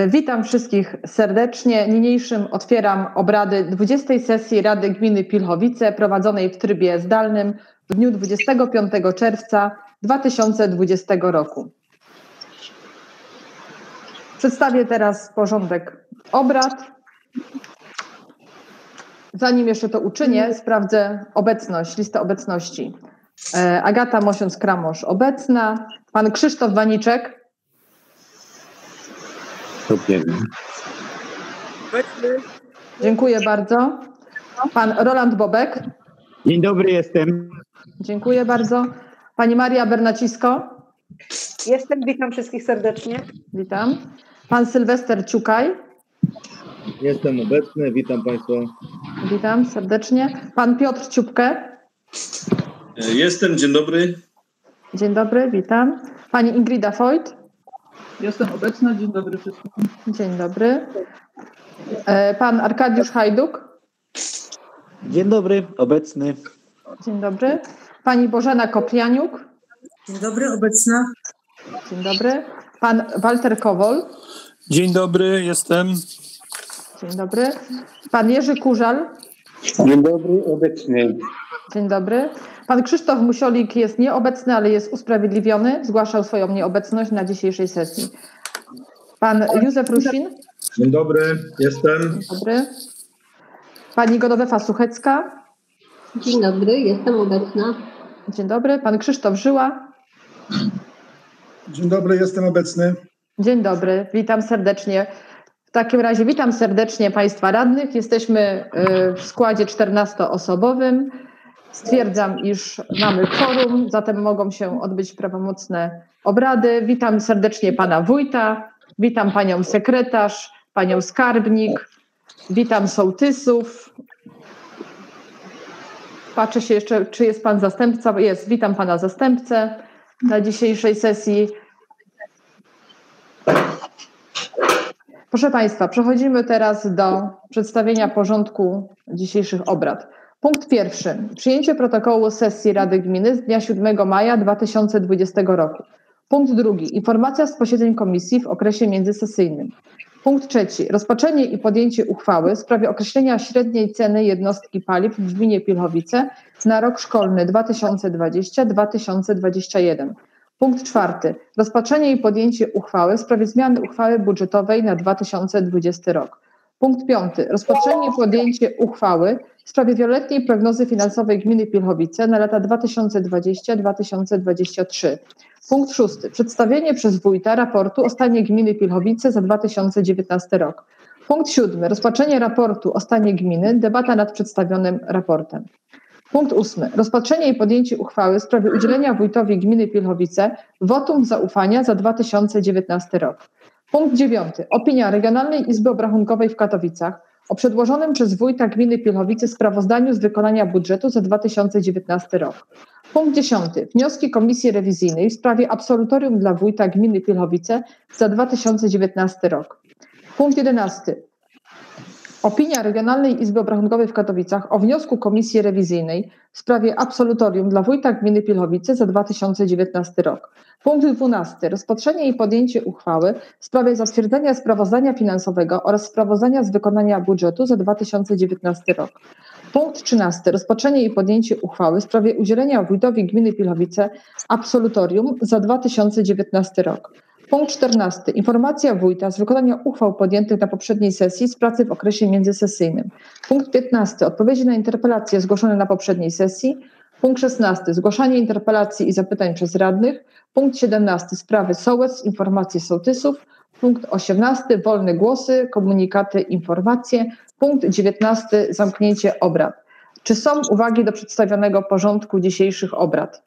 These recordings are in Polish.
Witam wszystkich serdecznie. Niniejszym otwieram obrady 20. sesji Rady Gminy Pilchowice prowadzonej w trybie zdalnym w dniu 25 czerwca 2020 roku. Przedstawię teraz porządek obrad. Zanim jeszcze to uczynię, sprawdzę obecność, listę obecności. E, Agata Mosiąc-Kramosz obecna, pan Krzysztof Waniczek, Super. dziękuję bardzo. Pan Roland Bobek, Dzień dobry, jestem. dziękuję bardzo. Pani Maria Bernacisko, Jestem, witam wszystkich serdecznie. witam. Pan Sylwester Ciukaj, Jestem obecny, witam Państwa. witam serdecznie. Pan Piotr Ciupkę, Jestem, dzień dobry. dzień dobry, witam. Pani Ingrida Foyt, Jestem obecna. Dzień dobry wszystkim. dzień dobry. E, Pan Arkadiusz Hajduk, Dzień dobry, obecny. dzień dobry. Pani Bożena Koprianiuk, Dzień dobry, obecna. dzień dobry. Pan Walter Kowol, Dzień dobry, jestem. dzień dobry. Pan Jerzy Kurzal, Dzień dobry, obecny. Dzień dobry. Pan Krzysztof Musiolik jest nieobecny, ale jest usprawiedliwiony. Zgłaszał swoją nieobecność na dzisiejszej sesji. Pan Józef Rusin. Dzień dobry, jestem. Dzień dobry. Pani Godowefa Suchecka. Dzień dobry, jestem obecna. Dzień dobry. Pan Krzysztof Żyła. Dzień dobry, jestem obecny. Dzień dobry. Witam serdecznie. W takim razie witam serdecznie Państwa radnych. Jesteśmy y, w składzie 14-osobowym. Stwierdzam, iż mamy kworum, zatem mogą się odbyć prawomocne obrady. Witam serdecznie Pana Wójta, witam Panią Sekretarz, Panią Skarbnik, witam sołtysów. Patrzę się jeszcze, czy jest Pan zastępca. Jest, witam Pana zastępcę na dzisiejszej sesji. Proszę Państwa, przechodzimy teraz do przedstawienia porządku dzisiejszych obrad. Punkt pierwszy. Przyjęcie protokołu sesji Rady Gminy z dnia 7 maja 2020 roku. Punkt drugi. Informacja z posiedzeń komisji w okresie międzysesyjnym. Punkt trzeci. Rozpatrzenie i podjęcie uchwały w sprawie określenia średniej ceny jednostki paliw w gminie Pilchowice na rok szkolny 2020-2021. Punkt czwarty. Rozpatrzenie i podjęcie uchwały w sprawie zmiany uchwały budżetowej na 2020 rok. Punkt piąty. Rozpatrzenie i podjęcie uchwały w sprawie wieloletniej prognozy finansowej gminy Pilchowice na lata 2020-2023. Punkt szósty. Przedstawienie przez wójta raportu o stanie gminy Pilchowice za 2019 rok. Punkt siódmy. Rozpatrzenie raportu o stanie gminy, debata nad przedstawionym raportem. Punkt ósmy. Rozpatrzenie i podjęcie uchwały w sprawie udzielenia wójtowi gminy Pilchowice wotum zaufania za 2019 rok. Punkt dziewiąty. Opinia Regionalnej Izby Obrachunkowej w Katowicach o przedłożonym przez wójta gminy Pilchowice sprawozdaniu z wykonania budżetu za 2019 rok. Punkt dziesiąty. Wnioski Komisji Rewizyjnej w sprawie absolutorium dla wójta gminy Pilchowice za 2019 rok. Punkt jedenasty. Opinia Regionalnej Izby Obrachunkowej w Katowicach o wniosku Komisji Rewizyjnej w sprawie absolutorium dla wójta gminy Pilchowice za 2019 rok. Punkt 12. Rozpatrzenie i podjęcie uchwały w sprawie zatwierdzenia sprawozdania finansowego oraz sprawozdania z wykonania budżetu za 2019 rok. Punkt 13. Rozpatrzenie i podjęcie uchwały w sprawie udzielenia wójtowi gminy Pilchowice absolutorium za 2019 rok. Punkt 14. Informacja wójta z wykonania uchwał podjętych na poprzedniej sesji z pracy w okresie międzysesyjnym. Punkt 15. Odpowiedzi na interpelacje zgłoszone na poprzedniej sesji. Punkt 16. Zgłaszanie interpelacji i zapytań przez radnych. Punkt 17. Sprawy sołec, informacje sołtysów. Punkt 18. Wolne głosy, komunikaty, informacje. Punkt 19. Zamknięcie obrad. Czy są uwagi do przedstawionego porządku dzisiejszych obrad?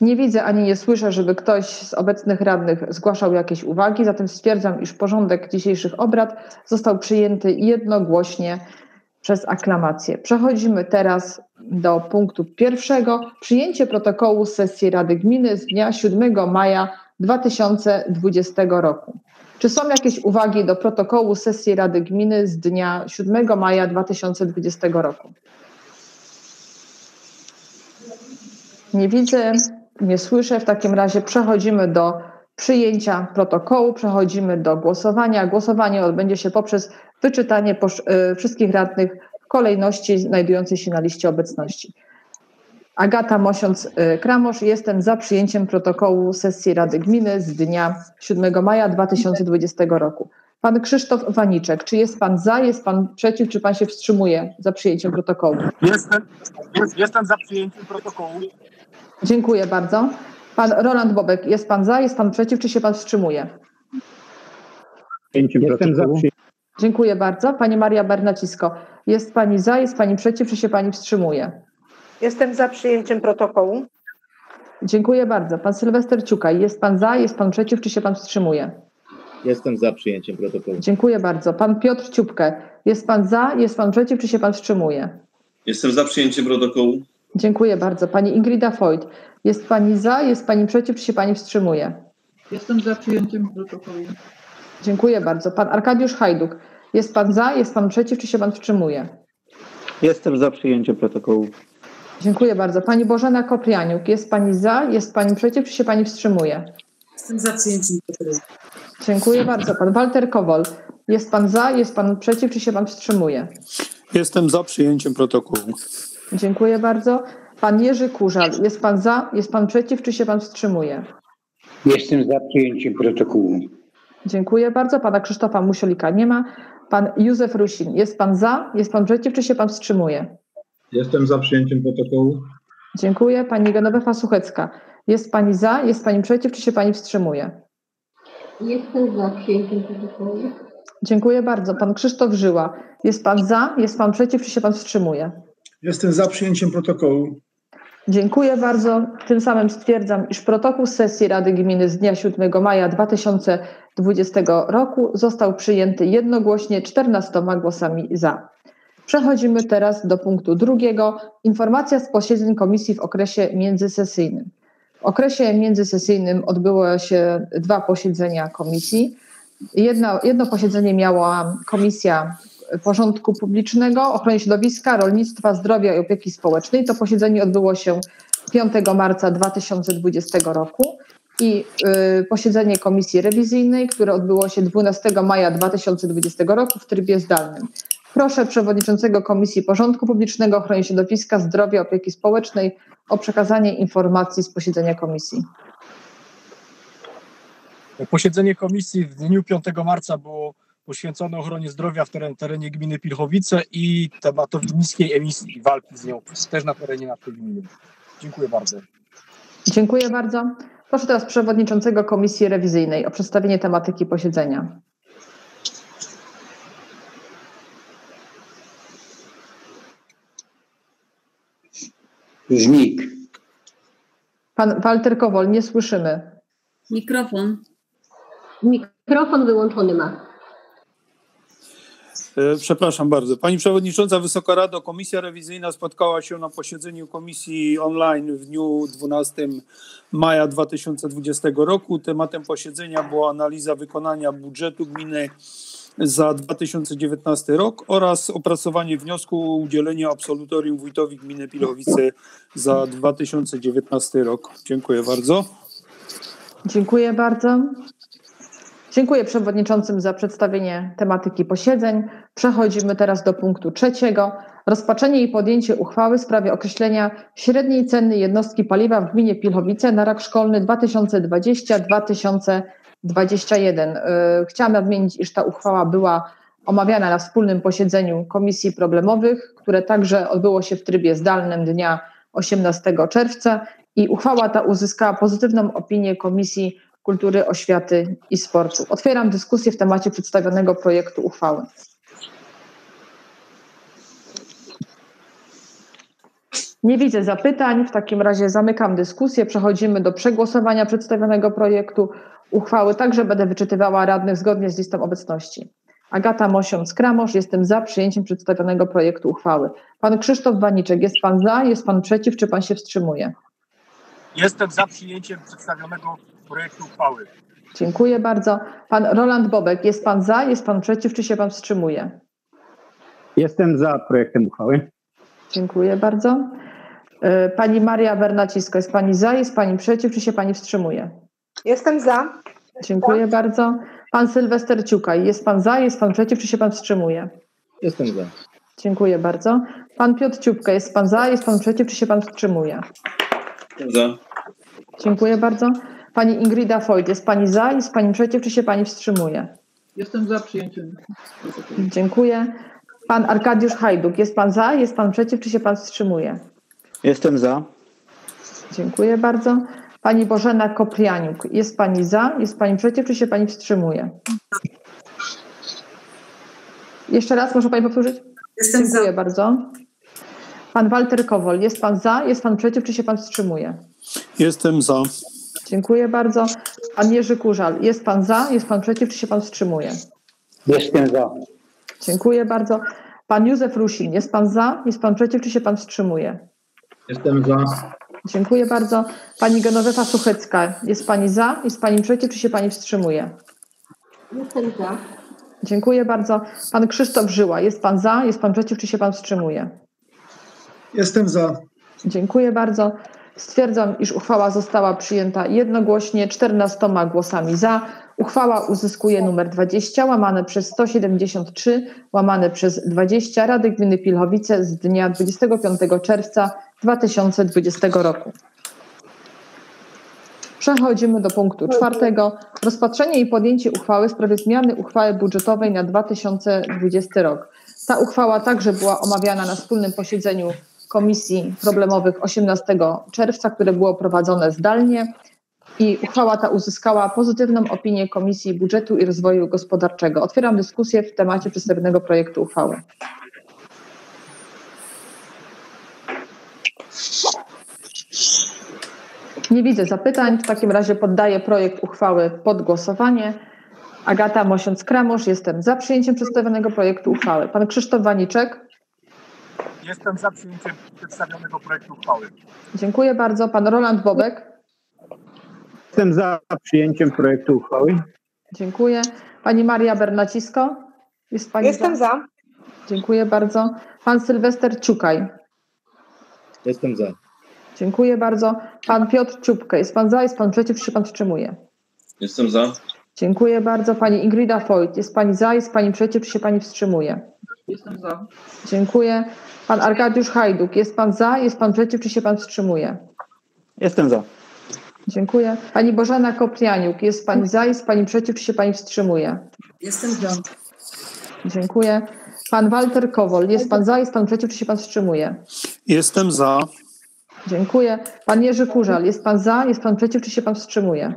Nie widzę ani nie słyszę, żeby ktoś z obecnych radnych zgłaszał jakieś uwagi, zatem stwierdzam, iż porządek dzisiejszych obrad został przyjęty jednogłośnie przez aklamację. Przechodzimy teraz do punktu pierwszego. Przyjęcie protokołu z sesji Rady Gminy z dnia 7 maja 2020 roku. Czy są jakieś uwagi do protokołu sesji Rady Gminy z dnia 7 maja 2020 roku? Nie widzę. Nie słyszę. W takim razie przechodzimy do przyjęcia protokołu, przechodzimy do głosowania. Głosowanie odbędzie się poprzez wyczytanie y, wszystkich radnych w kolejności znajdującej się na liście obecności. Agata Mosiąc-Kramosz, jestem za przyjęciem protokołu sesji Rady Gminy z dnia 7 maja 2020 roku. Pan Krzysztof Waniczek, czy jest Pan za, jest Pan przeciw, czy Pan się wstrzymuje za przyjęciem protokołu? Jestem, jest, jestem za przyjęciem protokołu. Dziękuję bardzo. Pan Roland Bobek, jest Pan za, jest Pan przeciw, czy się Pan wstrzymuje? Jestem za Dziękuję bardzo. Pani Maria Bernacisko, jest Pani za, jest Pani przeciw, czy się Pani wstrzymuje? Jestem za przyjęciem protokołu. Dziękuję bardzo. Pan Sylwester Ciukaj, jest Pan za, jest Pan przeciw, czy się Pan wstrzymuje? Jestem za przyjęciem protokołu. Dziękuję bardzo. Pan Piotr Ciupkę, jest Pan za, jest Pan przeciw, czy się Pan wstrzymuje? Jestem za przyjęciem protokołu. Dziękuję bardzo. Pani Ingrida Foyt, jest Pani za, jest Pani przeciw, czy się Pani wstrzymuje? Jestem za przyjęciem protokołu. Dziękuję bardzo. Pan Arkadiusz Hajduk, jest Pan za, jest Pan przeciw, czy się Pan wstrzymuje? Jestem za przyjęciem protokołu. Dziękuję bardzo. Pani Bożena Koprianiuk, jest Pani za, jest Pani przeciw, czy się Pani wstrzymuje? Jestem za przyjęciem protokołu. Dziękuję bardzo. Pan Walter Kowol, jest Pan za, jest Pan przeciw, czy się Pan wstrzymuje? Jestem za przyjęciem protokołu. Dziękuję bardzo. Pan Jerzy Kurzal, jest Pan za, jest Pan przeciw, czy się Pan wstrzymuje? Jestem za przyjęciem protokołu. Dziękuję bardzo. Pana Krzysztofa Musiolika nie ma. Pan Józef Rusin, jest Pan za, jest Pan przeciw, czy się Pan wstrzymuje? Jestem za przyjęciem protokołu. Dziękuję. Pani Genowefa Suchecka, jest Pani za, jest Pani przeciw, czy się Pani wstrzymuje? Jestem za przyjęciem protokołu. Dziękuję bardzo. Pan Krzysztof Żyła, jest Pan za, jest Pan przeciw, czy się Pan wstrzymuje? Jestem za przyjęciem protokołu. Dziękuję bardzo. Tym samym stwierdzam, iż protokół sesji Rady Gminy z dnia 7 maja 2020 roku został przyjęty jednogłośnie 14 głosami za. Przechodzimy teraz do punktu drugiego. Informacja z posiedzeń komisji w okresie międzysesyjnym. W okresie międzysesyjnym odbyły się dwa posiedzenia komisji. Jedno, jedno posiedzenie miała Komisja Porządku Publicznego, Ochrony Środowiska, Rolnictwa, Zdrowia i Opieki Społecznej. To posiedzenie odbyło się 5 marca 2020 roku i y, posiedzenie Komisji Rewizyjnej, które odbyło się 12 maja 2020 roku w trybie zdalnym. Proszę przewodniczącego Komisji Porządku Publicznego, Ochrony Środowiska, Zdrowia Opieki Społecznej o przekazanie informacji z posiedzenia komisji. Posiedzenie komisji w dniu 5 marca było poświęcone ochronie zdrowia w teren, terenie gminy Pilchowice i tematowi niskiej emisji i walki z nią też na terenie naszej gminy. Dziękuję bardzo. Dziękuję bardzo. Proszę teraz przewodniczącego Komisji Rewizyjnej o przedstawienie tematyki posiedzenia. Znik. Pan Walter Kowol, nie słyszymy. Mikrofon. Mikrofon wyłączony ma. E, Przepraszam bardzo. Pani Przewodnicząca, Wysoka Rado, Komisja Rewizyjna spotkała się na posiedzeniu Komisji online w dniu 12 maja 2020 roku. Tematem posiedzenia była analiza wykonania budżetu gminy za 2019 rok oraz opracowanie wniosku o udzielenie absolutorium wójtowi gminy Pilowice za 2019 rok. Dziękuję bardzo. Dziękuję bardzo. Dziękuję przewodniczącym za przedstawienie tematyki posiedzeń. Przechodzimy teraz do punktu trzeciego. Rozpatrzenie i podjęcie uchwały w sprawie określenia średniej ceny jednostki paliwa w gminie Pilchowice na rok szkolny 2020-2021. Yy, Chciałam nadmienić, iż ta uchwała była omawiana na wspólnym posiedzeniu Komisji Problemowych, które także odbyło się w trybie zdalnym dnia 18 czerwca i uchwała ta uzyskała pozytywną opinię Komisji Kultury, Oświaty i Sportu. Otwieram dyskusję w temacie przedstawionego projektu uchwały. Nie widzę zapytań, w takim razie zamykam dyskusję. Przechodzimy do przegłosowania przedstawionego projektu uchwały. Także będę wyczytywała radnych zgodnie z listą obecności. Agata Mosiąc-Kramosz, jestem za przyjęciem przedstawionego projektu uchwały. Pan Krzysztof Waniczek, jest pan za, jest pan przeciw, czy pan się wstrzymuje? Jestem za przyjęciem przedstawionego projektu uchwały. Dziękuję bardzo. Pan Roland Bobek, jest pan za, jest pan przeciw, czy się pan wstrzymuje? Jestem za projektem uchwały. Dziękuję bardzo. Y, Pani Maria Bernacisko, jest Pani za, jest Pani przeciw, czy się Pani wstrzymuje? Jestem za. Dziękuję bardzo. Pan Sylwester Ciukaj, jest Pan za, jest Pan przeciw, czy się Pan wstrzymuje? Jestem za. Dziękuję bardzo. Pan Piotr Ciupka, jest Pan za, jest Pan przeciw, czy się Pan wstrzymuje? Jestem za. Dziękuję bardzo. Pani Ingrida Foyt, jest Pani za, jest Pani przeciw, czy się Pani wstrzymuje? Jestem za przyjęciem. Dziękuję. Pan Arkadiusz Hajduk, jest Pan za, jest Pan przeciw, czy się Pan wstrzymuje? Jestem za. Dziękuję bardzo. Pani Bożena Koprianiuk, jest Pani za, jest Pani przeciw, czy się Pani wstrzymuje? Jeszcze raz, może Pani powtórzyć? Jestem za. Dziękuję bardzo. Pan Walter Kowol, jest Pan za, jest Pan przeciw, czy się Pan wstrzymuje? Jestem za. Dziękuję bardzo. Pan Jerzy Kurzal, jest Pan za, jest Pan przeciw, czy się Pan wstrzymuje? Jestem za. Dziękuję bardzo. Pan Józef Rusin, jest Pan za, jest Pan przeciw, czy się Pan wstrzymuje? Jestem za. Dziękuję bardzo. Pani Genowefa Suchecka, jest Pani za, jest Pani przeciw, czy się Pani wstrzymuje? Jestem za. Dziękuję bardzo. Pan Krzysztof Żyła, jest Pan za, jest Pan przeciw, czy się Pan wstrzymuje? Jestem za. Dziękuję bardzo. Stwierdzam, iż uchwała została przyjęta jednogłośnie 14 głosami za. Uchwała uzyskuje numer 20 łamane przez 173 łamane przez 20 Rady Gminy Pilchowice z dnia 25 czerwca 2020 roku. Przechodzimy do punktu czwartego. Rozpatrzenie i podjęcie uchwały w sprawie zmiany uchwały budżetowej na 2020 rok. Ta uchwała także była omawiana na wspólnym posiedzeniu Komisji Problemowych 18 czerwca, które było prowadzone zdalnie i uchwała ta uzyskała pozytywną opinię Komisji Budżetu i Rozwoju Gospodarczego. Otwieram dyskusję w temacie przedstawionego projektu uchwały. Nie widzę zapytań. W takim razie poddaję projekt uchwały pod głosowanie. Agata Mosiąc-Kramosz, jestem za przyjęciem przedstawionego projektu uchwały. Pan Krzysztof Waniczek. Jestem za przyjęciem przedstawionego projektu uchwały. Dziękuję bardzo. Pan Roland Bobek. Jestem za przyjęciem projektu uchwały. Dziękuję. Pani Maria Bernacisko. Jest Pani Jestem za. Dziękuję bardzo. Pan Sylwester Ciukaj. Jestem za. Dziękuję bardzo. Pan Piotr Ciupkę. Jest Pan za, jest Pan przeciw, czy się Pan wstrzymuje? Jestem za. Dziękuję bardzo. Pani Ingrida Foyt. Jest Pani za, jest Pani przeciw, czy się Pani wstrzymuje? Jestem za. Dziękuję. Pan Arkadiusz Hajduk. Jest Pan za, jest Pan przeciw, czy się Pan wstrzymuje? Jestem za. Dziękuję. Pani Bożena Koprianiuk. Jest Pani za, jest Pani przeciw, czy się Pani wstrzymuje? Jestem za. Dziękuję. Pan Walter Kowol. Jest Pan za, jest Pan przeciw, czy się Pan wstrzymuje? Jestem za. Dziękuję. Pan Jerzy Kurzal. Jest Pan za, jest Pan przeciw, czy się Pan wstrzymuje?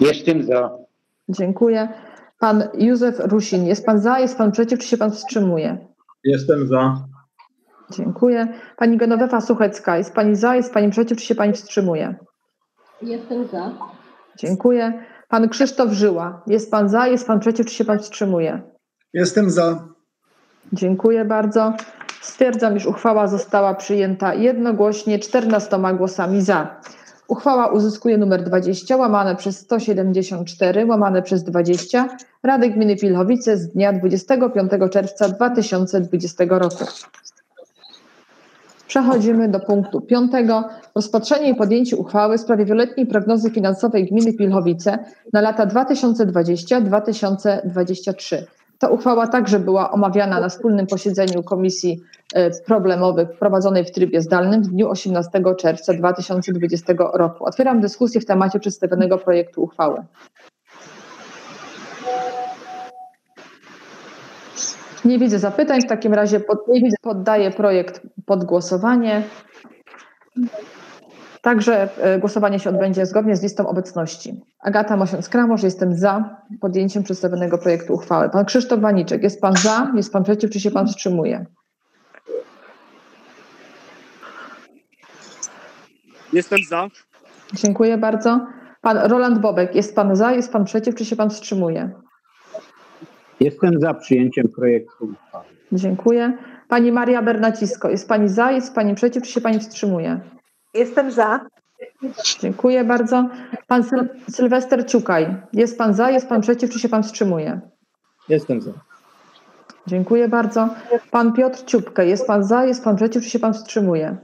Jestem za. Dziękuję. Pan Józef Rusin. Jest Pan za, jest Pan przeciw, czy się Pan wstrzymuje? Jestem za. Dziękuję. Pani Genowefa Suchecka. Jest Pani za, jest Pani przeciw, czy się Pani wstrzymuje? Jestem za. Dziękuję. Pan Krzysztof Żyła. Jest Pan za, jest Pan przeciw, czy się Pan wstrzymuje? Jestem za. Dziękuję bardzo. Stwierdzam, iż uchwała została przyjęta jednogłośnie 14 głosami za. Uchwała uzyskuje numer 20 łamane przez 174 łamane przez 20 Rady Gminy Pilchowice z dnia 25 czerwca 2020 roku. Przechodzimy do punktu piątego. Rozpatrzenie i podjęcie uchwały w sprawie wieloletniej prognozy finansowej gminy Pilchowice na lata 2020-2023. Ta uchwała także była omawiana na wspólnym posiedzeniu Komisji e, Problemowych prowadzonej w trybie zdalnym w dniu 18 czerwca 2020 roku. Otwieram dyskusję w temacie przedstawionego projektu uchwały. Nie widzę zapytań, w takim razie pod, nie widzę, poddaję projekt pod głosowanie. Także e, głosowanie się odbędzie zgodnie z listą obecności. Agata Mosiąc-Kramosz, jestem za podjęciem przedstawionego projektu uchwały. Pan Krzysztof Waniczek, jest Pan za, jest Pan przeciw, czy się Pan wstrzymuje? Jestem za. Dziękuję bardzo. Pan Roland Bobek, jest Pan za, jest Pan przeciw, czy się Pan wstrzymuje? Jestem za przyjęciem projektu uchwały. Dziękuję. Pani Maria Bernacisko, jest Pani za, jest Pani przeciw, czy się Pani wstrzymuje? Jestem za. Dziękuję bardzo. Pan Syl- Sylwester Ciukaj, jest Pan za, jest Pan przeciw, czy się Pan wstrzymuje? Jestem za. Dziękuję bardzo. Pan Piotr Ciupkę, jest Pan za, jest Pan przeciw, czy się Pan wstrzymuje?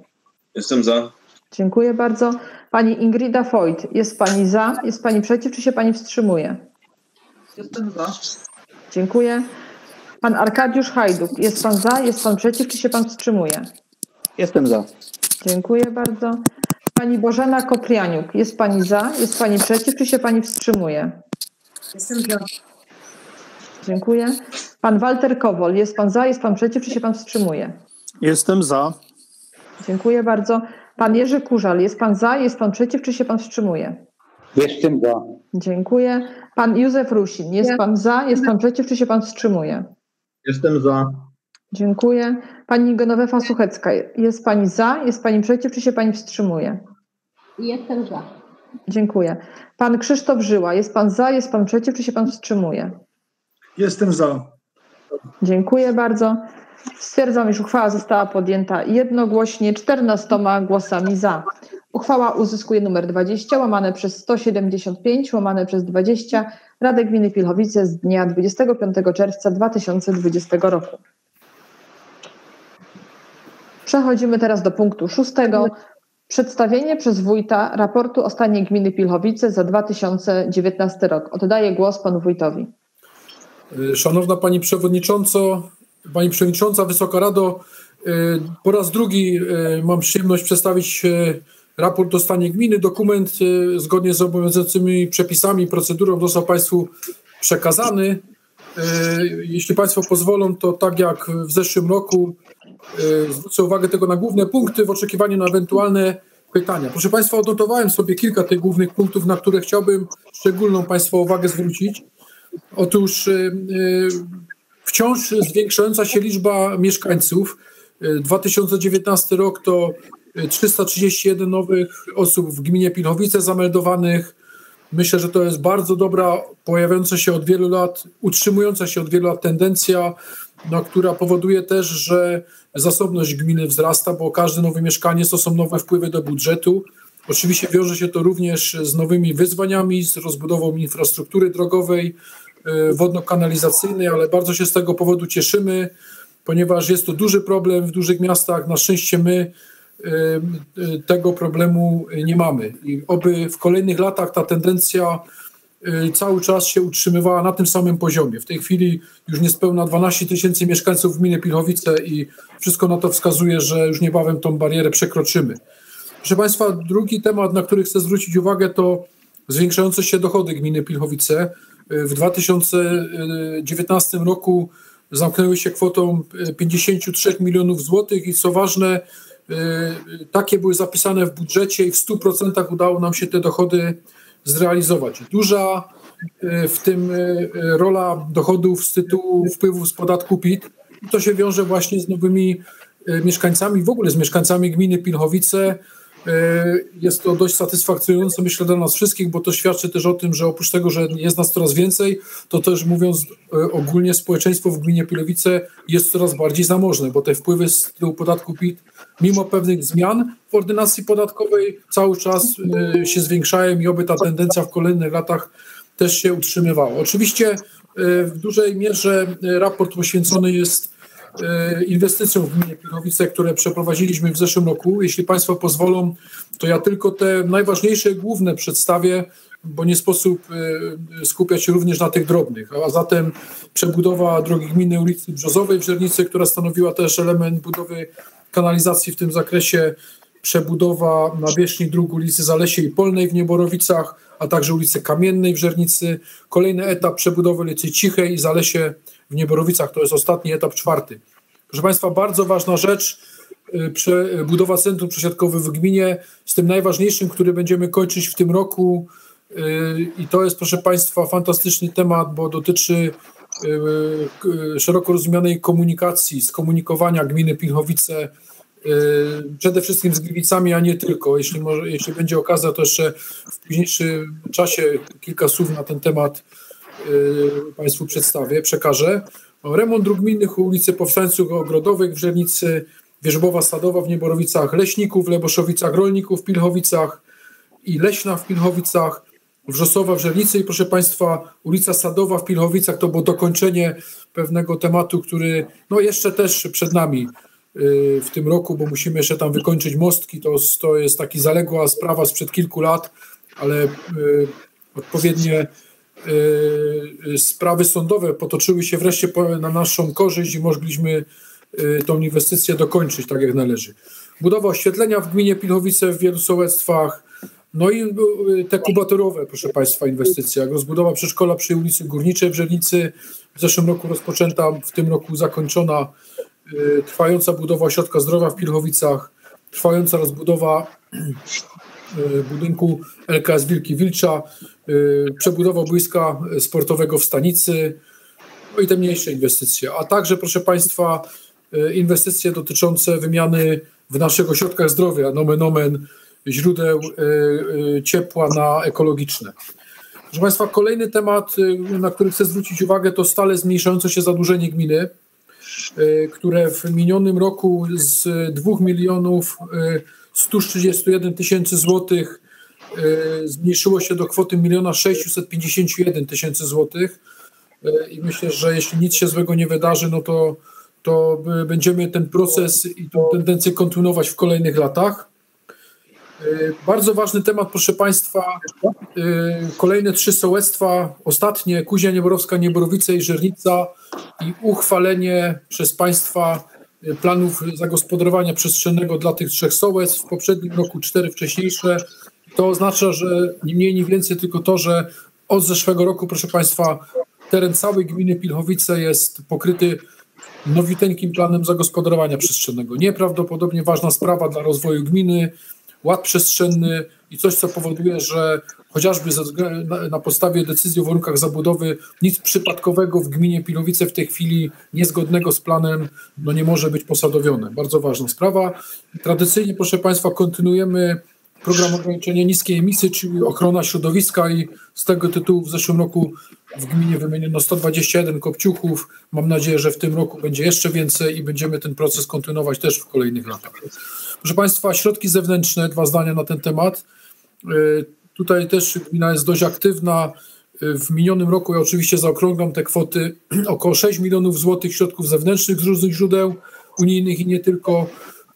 Jestem za. Dziękuję bardzo. Pani Ingrida Foyt, jest Pani za? Jest Pani przeciw, czy się Pani wstrzymuje? Jestem za. Dziękuję. Pan Arkadiusz Hajduk, jest Pan za? Jest Pan przeciw, czy się Pan wstrzymuje? Jestem za. Dziękuję bardzo. Pani Bożena Koprianiuk, jest Pani za? Jest Pani przeciw, czy się Pani wstrzymuje? Jestem za. Dziękuję. Pan Walter Kowol, jest Pan za? Jest Pan przeciw, czy się Pan wstrzymuje? Jestem za. Dziękuję bardzo. Pan Jerzy Kurzal, jest Pan za? Jest Pan przeciw, czy się Pan wstrzymuje? Jestem za. Dziękuję. Pan Józef Rusin, jest Pan za? Jest Pan przeciw, czy się Pan wstrzymuje? Jestem za. Dziękuję. Pani Genowefa Suchecka, jest Pani za? Jest Pani przeciw, czy się Pani wstrzymuje? Jestem za. Dziękuję. Pan Krzysztof Żyła, jest Pan za? Jest Pan przeciw, czy się Pan wstrzymuje? Jestem za. Dziękuję bardzo. Stwierdzam, iż uchwała została podjęta jednogłośnie 14 głosami za. Uchwała uzyskuje numer 20, łamane przez 175, łamane przez 20 Rady Gminy Pilchowice z dnia 25 czerwca 2020 roku. Przechodzimy teraz do punktu szóstego. Przedstawienie przez wójta raportu o stanie gminy Pilchowice za 2019 rok. Oddaję głos panu wójtowi. Szanowna Pani Przewodnicząca, Pani Przewodnicząca, Wysoka Rado, y, po raz drugi y, mam przyjemność przedstawić y, raport o stanie gminy. Dokument zgodnie z obowiązującymi przepisami i procedurą został Państwu przekazany. Jeśli Państwo pozwolą, to tak jak w zeszłym roku zwrócę uwagę tego na główne punkty w oczekiwaniu na ewentualne pytania. Proszę Państwa, odnotowałem sobie kilka tych głównych punktów, na które chciałbym szczególną Państwa uwagę zwrócić. Otóż wciąż zwiększająca się liczba mieszkańców. 2019 rok to 331 nowych osób w gminie Pilchowice zameldowanych. Myślę, że to jest bardzo dobra, pojawiająca się od wielu lat, utrzymująca się od wielu lat tendencja, no, która powoduje też, że zasobność gminy wzrasta, bo każde nowe mieszkanie to są nowe wpływy do budżetu. Oczywiście wiąże się to również z nowymi wyzwaniami, z rozbudową infrastruktury drogowej, y, wodno-kanalizacyjnej, ale bardzo się z tego powodu cieszymy, ponieważ jest to duży problem w dużych miastach. Na szczęście my tego problemu nie mamy. I oby w kolejnych latach ta tendencja cały czas się utrzymywała na tym samym poziomie. W tej chwili już niespełna 12 tysięcy mieszkańców gminy Pilchowice i wszystko na to wskazuje, że już niebawem tą barierę przekroczymy. Proszę Państwa, drugi temat, na który chcę zwrócić uwagę, to zwiększające się dochody gminy Pilchowice. W 2019 roku zamknęły się kwotą 53 milionów złotych i co ważne, takie były zapisane w budżecie i w 100% udało nam się te dochody zrealizować. Duża w tym rola dochodów z tytułu wpływów z podatku PIT. To się wiąże właśnie z nowymi mieszkańcami, w ogóle z mieszkańcami gminy Pilchowice, jest to dość satysfakcjonujące, myślę, dla nas wszystkich, bo to świadczy też o tym, że oprócz tego, że jest nas coraz więcej, to też mówiąc e, ogólnie społeczeństwo w gminie Pilowice jest coraz bardziej zamożne, bo te wpływy z tytułu podatku PIT, mimo pewnych zmian w ordynacji podatkowej, cały czas e, się zwiększają i oby ta tendencja w kolejnych latach też się utrzymywała. Oczywiście w dużej mierze raport poświęcony jest E, inwestycją w gminie Pilchowice, które przeprowadziliśmy w zeszłym roku. Jeśli Państwo pozwolą, to ja tylko te najważniejsze, główne przedstawię, bo nie sposób e, skupiać się również na tych drobnych. A zatem przebudowa drogi gminy ulicy Brzozowej w Żernicy, która stanowiła też element budowy kanalizacji w tym zakresie, przebudowa nawierzchni dróg ulicy Zalesiej i Polnej w Nieborowicach, a także ulicy Kamiennej w Żernicy. Kolejny etap przebudowy ulicy Cichej i Zalesie w Nieborowicach. To jest ostatni etap, czwarty. Proszę Państwa, bardzo ważna rzecz, y, budowa centrum przesiadkowe w gminie, z tym najważniejszym, który będziemy kończyć w tym roku. Y, I to jest, proszę Państwa, fantastyczny temat, bo dotyczy y, szeroko rozumianej komunikacji, skomunikowania gminy Pilchowice, przede wszystkim z Gliwicami, a nie tylko. Jeśli, może, jeśli będzie okazja, to jeszcze w późniejszym czasie kilka słów na ten temat Y, Państwu przedstawię, przekażę. Remont dróg gminnych ulicy Powstańców Ogrodowych w Żernicy, Wierzbowa Sadowa w Nieborowicach, Leśników w Leboszowicach, Rolników w Pilchowicach i Leśna w Pilchowicach, Wrzosowa w Żernicy i proszę Państwa, ulica Sadowa w Pilchowicach to było dokończenie pewnego tematu, który no jeszcze też przed nami. w tym roku, bo musimy jeszcze tam wykończyć mostki. To, to jest taki zaległa sprawa sprzed kilku lat, ale odpowiednie sprawy sądowe potoczyły się wreszcie na naszą korzyść i mogliśmy tą inwestycję dokończyć tak jak należy. Budowa oświetlenia w gminie Pilchowice w wielu sołectwach, no i te kubatorowe, proszę Państwa, inwestycje, jak rozbudowa przedszkola przy ulicy Górniczej w Żelnicy, w zeszłym roku rozpoczęta, w tym roku zakończona, trwająca budowa ośrodka zdrowia w Pilchowicach, trwająca rozbudowa budynku LKS Wilki Wilcza, przebudowa boiska sportowego w Stanicy, no i te mniejsze inwestycje, a także, proszę Państwa, inwestycje dotyczące wymiany w naszych ośrodkach zdrowia, nomen omen, źródeł ciepła na ekologiczne. Proszę Państwa, kolejny temat, na który chcę zwrócić uwagę, to stale zmniejszające się zadłużenie gminy, które w minionym roku z 2 milionów 131 tysięcy złotych zmniejszyło się do kwoty 1 651 tysięcy złotych i myślę, że jeśli nic się złego nie wydarzy, no to, to będziemy ten proces i tę tendencję kontynuować w kolejnych latach. Bardzo ważny temat, proszę Państwa, kolejne trzy sołectwa, ostatnie, Kuzia Nieborowska, Nieborowice i Żernica i uchwalenie przez Państwa planów zagospodarowania przestrzennego dla tych trzech sołectw. W poprzednim roku cztery wcześniejsze. To oznacza, że nie mniej, nie więcej, tylko to, że od zeszłego roku, proszę Państwa, teren całej gminy Pilchowice jest pokryty nowiteńkim planem zagospodarowania przestrzennego. Nieprawdopodobnie ważna sprawa dla rozwoju gminy, ład przestrzenny i coś, co powoduje, że chociażby na, na podstawie decyzji o warunkach zabudowy nic przypadkowego w gminie Pilowice w tej chwili niezgodnego z planem no nie może być posadowione. Bardzo ważna sprawa. Tradycyjnie, proszę Państwa, kontynuujemy program ograniczenia niskiej emisji, czyli ochrona środowiska i z tego tytułu w zeszłym roku w gminie wymieniono 121 kopciuchów. Mam nadzieję, że w tym roku będzie jeszcze więcej i będziemy ten proces kontynuować też w kolejnych latach. Proszę Państwa, środki zewnętrzne, dwa zdania na ten temat. Tutaj też gmina jest dość aktywna. W minionym roku ja oczywiście zaokrąglam te kwoty około 6 milionów złotych środków zewnętrznych z różnych źródeł unijnych i nie tylko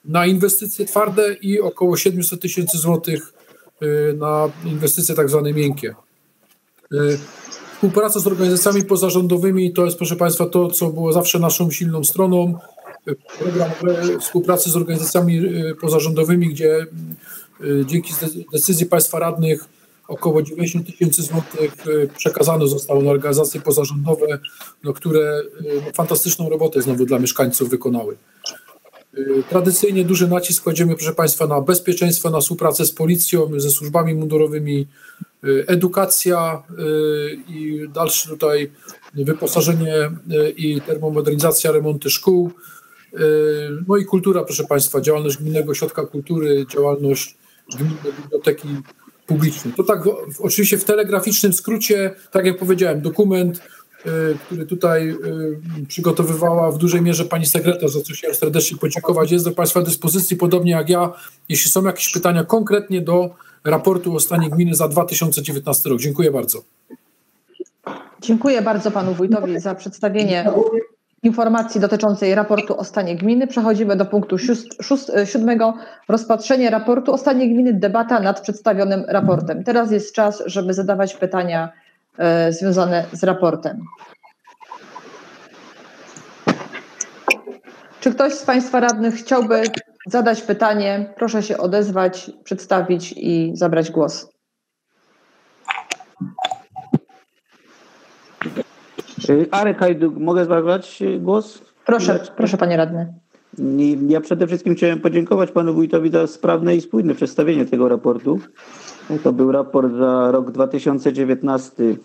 na inwestycje twarde i około 700 tysięcy złotych na inwestycje tak zwane miękkie. Współpraca z organizacjami pozarządowymi to jest, proszę Państwa, to, co było zawsze naszą silną stroną. Program współpracy z organizacjami pozarządowymi, gdzie dzięki decyzji Państwa radnych około 90 tysięcy złotych przekazane zostało na organizacje pozarządowe, no, które fantastyczną robotę znowu dla mieszkańców wykonały. Tradycyjnie duży nacisk kładziemy, proszę Państwa, na bezpieczeństwo, na współpracę z policją, ze służbami mundurowymi, edukacja i dalsze tutaj wyposażenie i termomodernizacja, remonty szkół. No i kultura, proszę Państwa, działalność Gminnego Ośrodka Kultury, działalność Gminnej Biblioteki Publicznej. To tak oczywiście w telegraficznym skrócie, tak jak powiedziałem, dokument, który tutaj przygotowywała w dużej mierze pani sekretarz, za co chciałem serdecznie podziękować, jest do Państwa dyspozycji, podobnie jak ja. Jeśli są jakieś pytania konkretnie do raportu o stanie gminy za 2019 rok. Dziękuję bardzo. Dziękuję bardzo panu wójtowi za przedstawienie informacji dotyczącej raportu o stanie gminy. Przechodzimy do punktu siódmego. Rozpatrzenie raportu o stanie gminy, debata nad przedstawionym raportem. Teraz jest czas, żeby zadawać pytania e, związane z raportem. Czy ktoś z Państwa radnych chciałby zadać pytanie? Proszę się odezwać, przedstawić i zabrać głos. Arek Hajduk, mogę zabrać głos? Proszę, proszę panie radny. Ja przede wszystkim chciałem podziękować panu wójtowi za sprawne i spójne przedstawienie tego raportu. To był raport za rok 2019.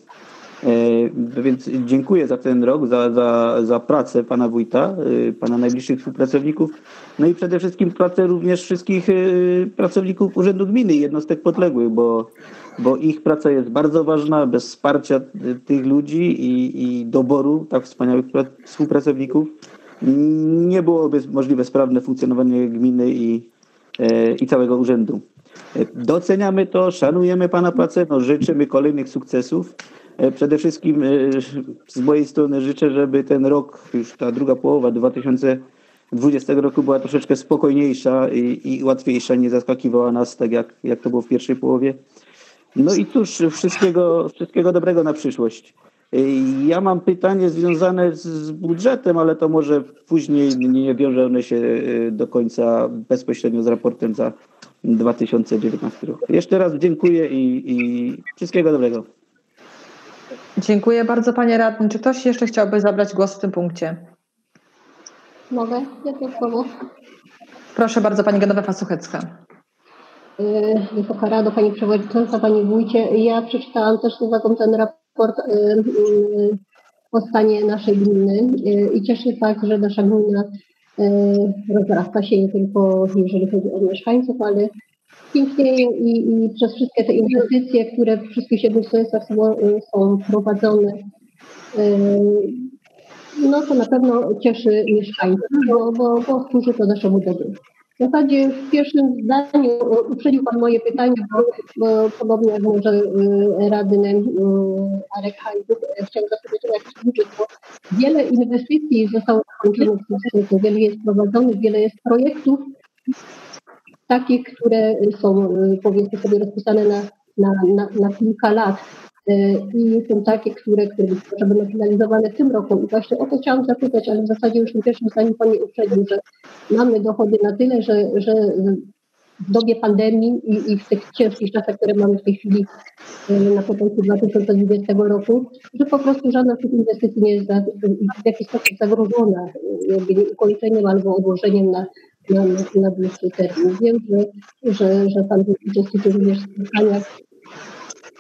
Więc dziękuję za ten rok, za, za, za pracę pana wójta, pana najbliższych współpracowników, no i przede wszystkim pracę również wszystkich pracowników Urzędu Gminy i jednostek podległych, bo, bo ich praca jest bardzo ważna. Bez wsparcia tych ludzi i, i doboru tak wspaniałych współpracowników nie byłoby możliwe sprawne funkcjonowanie gminy i, i całego urzędu. Doceniamy to, szanujemy pana pracę, no życzymy kolejnych sukcesów. Przede wszystkim z mojej strony życzę, żeby ten rok, już ta druga połowa 2020 2020 roku była troszeczkę spokojniejsza i, i łatwiejsza, nie zaskakiwała nas tak jak, jak to było w pierwszej połowie. No i cóż, wszystkiego, wszystkiego dobrego na przyszłość. Ja mam pytanie związane z budżetem, ale to może później nie wiąże one się do końca bezpośrednio z raportem za 2019 rok. Jeszcze raz dziękuję i, i wszystkiego dobrego. Dziękuję bardzo Panie Radny. Czy ktoś jeszcze chciałby zabrać głos w tym punkcie? Mogę? Jedno słowo. Proszę bardzo Pani Genowefa Suchecka. Yy, Wysoka Rado, Pani Przewodnicząca, Pani Wójcie. Ja przeczytałam też z uwagą ten raport yy, yy, o stanie naszej gminy i cieszy fakt, że nasza gmina rozrasta się nie tylko jeżeli chodzi o mieszkańców, ale pięknieje i, i przez wszystkie te inwestycje, które w wszystkich siedmiu sojuszach są prowadzone, no to na pewno cieszy mieszkańców, bo, bo służy to naszemu dobru. W zasadzie w pierwszym zdaniu uprzedził Pan moje pytanie, bo, bo podobnie jak może y, radny y, Arek Hajduk, e, chciałem zapytać o jakiś budżet, bo wiele inwestycji zostało zakończonych w tym wiele jest prowadzonych, wiele jest projektów takich, które są y, powiedzmy sobie rozpisane na, na, na, na kilka lat. E, i są takie, które, które będą finalizowane w tym roku. I właśnie o to chciałam zapytać, ale w zasadzie już w pierwszym zdaniu Pani uprzedził, że mamy dochody na tyle, że, że w dobie pandemii i, i, w tych ciężkich czasach, które mamy w tej chwili e, na początku 2020 roku, że po prostu żadna z tych inwestycji nie jest w jakiś sposób zagrożona ukończeniem albo odłożeniem na, na, na dłuższy termin. Wiem, że, że, że Pan uczestniczył również w spotkaniach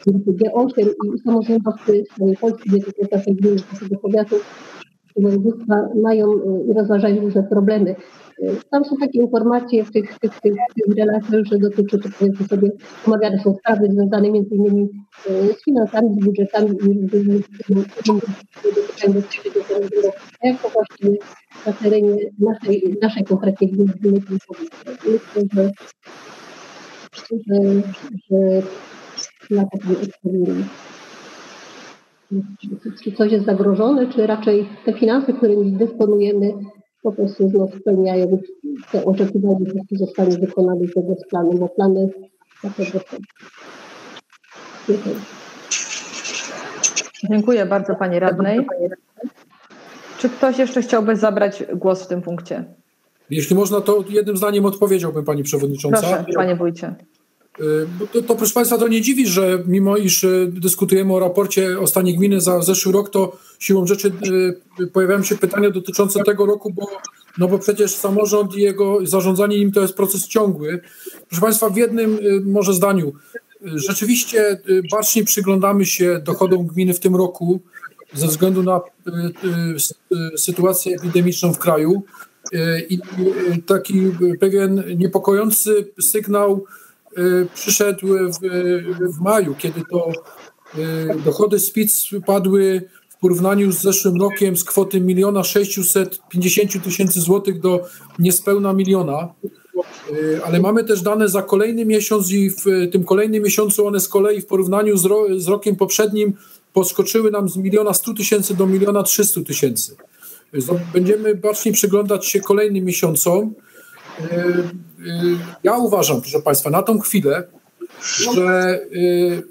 G8 i samorządowcy Polski, naszej gminy, naszego powiatu, województwa mają i rozważają różne problemy. Tam są takie informacje w tych, tych, tych, tych relacjach, że dotyczy to powiedzmy sobie, omawiane są sprawy związane innymi z finansami, z budżetami jak to właściwie na terenie naszej, naszej konkretnej gminy Myślę, że, że, że na to odpowiemy. Czy coś jest zagrożone, czy raczej te finanse, którymi dysponujemy, po prostu znów spełniają te oczekiwania, że zostanie wykonane zgodnie z planem, bo plany na pewno są. Dziękuję. Dziękuję bardzo Pani Radnej. Czy ktoś jeszcze chciałby zabrać głos w tym punkcie? Jeśli można, to jednym zdaniem odpowiedziałbym Pani Przewodnicząca. Proszę, Panie Wójcie. To, to, proszę Państwa, to nie dziwi, że mimo iż e, dyskutujemy o raporcie o stanie gminy za zeszły rok, to siłą rzeczy e, pojawiają się pytania dotyczące tego roku, bo, no bo przecież samorząd i jego zarządzanie nim to jest proces ciągły. Proszę Państwa, w jednym może zdaniu. Rzeczywiście bacznie przyglądamy się dochodom gminy w tym roku ze względu na sytuację epidemiczną w kraju i taki pewien niepokojący sygnał Y, przyszedł w, w maju, kiedy to y, dochody z PIT padły w porównaniu z zeszłym rokiem z kwoty miliona 650 tysięcy złotych do niespełna miliona. Y, ale mamy też dane za kolejny miesiąc i w tym kolejnym miesiącu one z kolei w porównaniu z, ro, z rokiem poprzednim podskoczyły nam z miliona 100 tysięcy do miliona 300 tysięcy. Będziemy bacznie przyglądać się kolejnym miesiącom. Ja uważam, proszę Państwa, na tą chwilę, że y,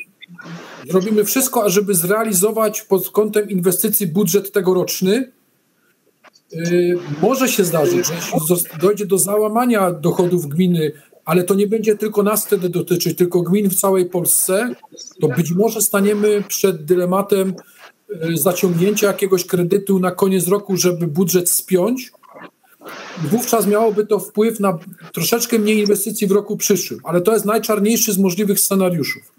zrobimy wszystko, ażeby zrealizować pod kątem inwestycji budżet tegoroczny. Może się zdarzyć, że jeśli dojdzie do załamania dochodów gminy, ale to nie będzie tylko nas wtedy dotyczyć, tylko gmin w całej Polsce, to być może staniemy przed dylematem zaciągnięcia jakiegoś kredytu na koniec roku, żeby budżet spiąć wówczas miałoby to wpływ na troszeczkę mniej inwestycji w roku przyszłym, ale to jest najczarniejszy z możliwych scenariuszów.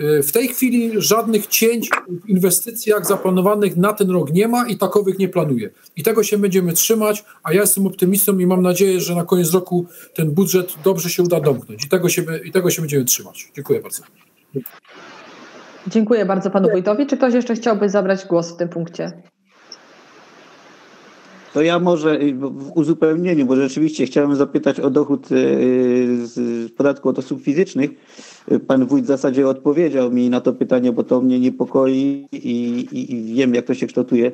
Y, w tej chwili żadnych cięć w inwestycjach zaplanowanych na ten rok nie ma i takowych nie planuje. I tego się będziemy trzymać, a ja jestem optymistą i mam nadzieję, że na koniec roku ten budżet dobrze się uda domknąć i tego się, i tego się będziemy trzymać. Dziękuję bardzo. Dziękuję bardzo panu wójtowi. Czy ktoś jeszcze chciałby zabrać głos w tym punkcie? To ja może y, w uzupełnieniu, bo rzeczywiście chciałem zapytać o dochód y, z podatku od osób fizycznych. Pan wójt w zasadzie odpowiedział mi na to pytanie, bo to mnie niepokoi i, i, i wiem, jak to się kształtuje.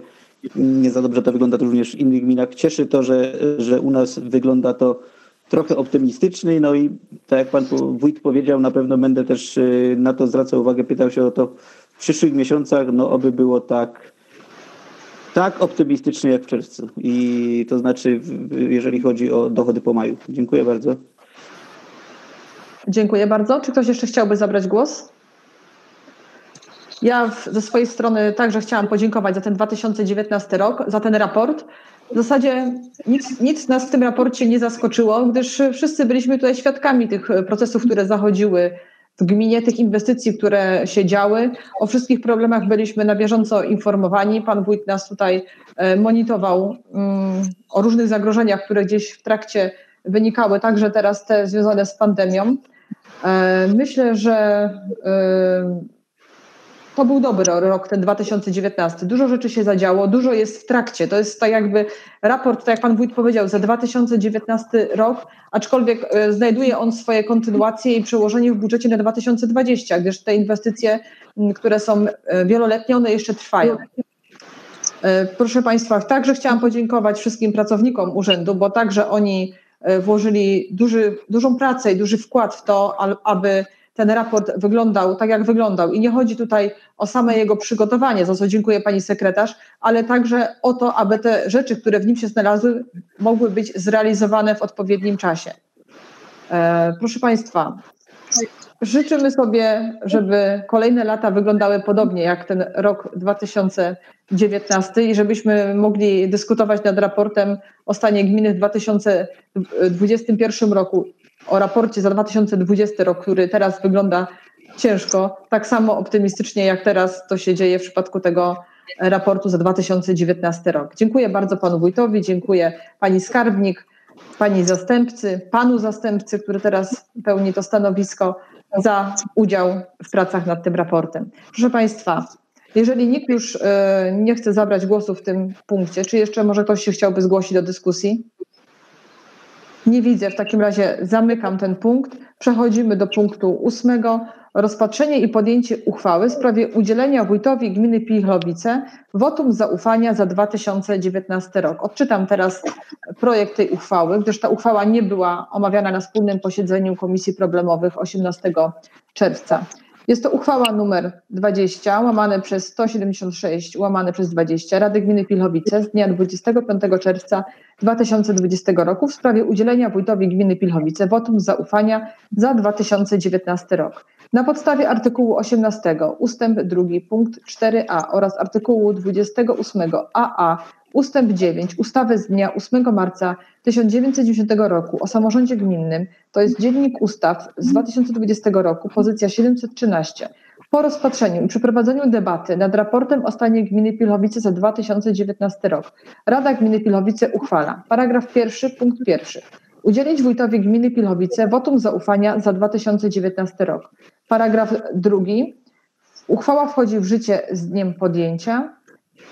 nie za dobrze to wygląda również w innych gminach. Cieszy to, że, że u nas wygląda to trochę optymistycznie. No i tak jak pan wójt powiedział, na pewno będę też y, na to zwracał uwagę, pytał się o to w przyszłych miesiącach, no oby było tak, tak optymistycznie jak w czerwcu. I to znaczy, jeżeli chodzi o dochody po maju. Dziękuję bardzo. Dziękuję bardzo. Czy ktoś jeszcze chciałby zabrać głos? Ja ze swojej strony także chciałam podziękować za ten 2019 rok, za ten raport. W zasadzie nic, nic nas w tym raporcie nie zaskoczyło, gdyż wszyscy byliśmy tutaj świadkami tych procesów, które zachodziły w gminie, tych inwestycji, które się działy. O wszystkich problemach byliśmy na bieżąco informowani. Pan wójt nas tutaj e, monitorował mm, o różnych zagrożeniach, które gdzieś w trakcie wynikały, także teraz te związane z pandemią. E, myślę, że e, to był dobry rok, ten 2019. Dużo rzeczy się zadziało, dużo jest w trakcie. To jest tak jakby raport, tak jak pan wójt powiedział, za 2019 rok, aczkolwiek e, znajduje on swoje kontynuacje i przełożenie w budżecie na 2020, gdyż te inwestycje, które są wieloletnie, one jeszcze trwają. Proszę Państwa, także chciałam podziękować wszystkim pracownikom urzędu, bo także oni E, włożyli duży, dużą pracę i duży wkład w to, aby ten raport wyglądał tak, jak wyglądał. I nie chodzi tutaj o same jego przygotowanie, za co dziękuję pani sekretarz, ale także o to, aby te rzeczy, które w nim się znalazły, mogły być zrealizowane w odpowiednim czasie. E, proszę Państwa, życzymy sobie, żeby kolejne lata wyglądały podobnie jak ten rok 2019 i żebyśmy mogli dyskutować nad raportem o stanie gminy w 2021 roku, o raporcie za 2020 rok, który teraz wygląda ciężko, tak samo optymistycznie jak teraz to się dzieje w przypadku tego raportu za 2019 rok. Dziękuję bardzo panu wójtowi, dziękuję pani skarbnik, pani zastępcy, panu zastępcy, który teraz pełni to stanowisko za udział w pracach nad tym raportem. Proszę Państwa, jeżeli nikt już e, nie chce zabrać głosu w tym punkcie, czy jeszcze może ktoś się chciałby zgłosić do dyskusji? Nie widzę. W takim razie zamykam ten punkt. Przechodzimy do punktu ósmego. Rozpatrzenie i podjęcie uchwały w sprawie udzielenia wójtowi gminy Pichlowice wotum zaufania za 2019 rok. Odczytam teraz projekt tej uchwały, gdyż ta uchwała nie była omawiana na wspólnym posiedzeniu Komisji Problemowych 18 czerwca. Jest to uchwała numer 20, łamane przez 176, łamane przez 20 Rady Gminy Pilchowice z dnia 25 czerwca 2020 roku w sprawie udzielenia wójtowi gminy Pilchowice wotum zaufania za 2019 rok. Na podstawie artykułu 18 ustęp 2 punkt 4a oraz artykułu 28 AA ustęp 9 ustawy z dnia 8 marca 1990 roku o samorządzie gminnym, to jest Dziennik Ustaw z 2020 roku, pozycja 713. Po rozpatrzeniu i przeprowadzeniu debaty nad raportem o stanie gminy Pilchowice za 2019 rok, Rada Gminy Pilchowice uchwala paragraf pierwszy, punkt pierwszy. Udzielić wójtowi gminy Pilchowice wotum zaufania za 2019 rok. Paragraf drugi. Uchwała wchodzi w życie z dniem podjęcia.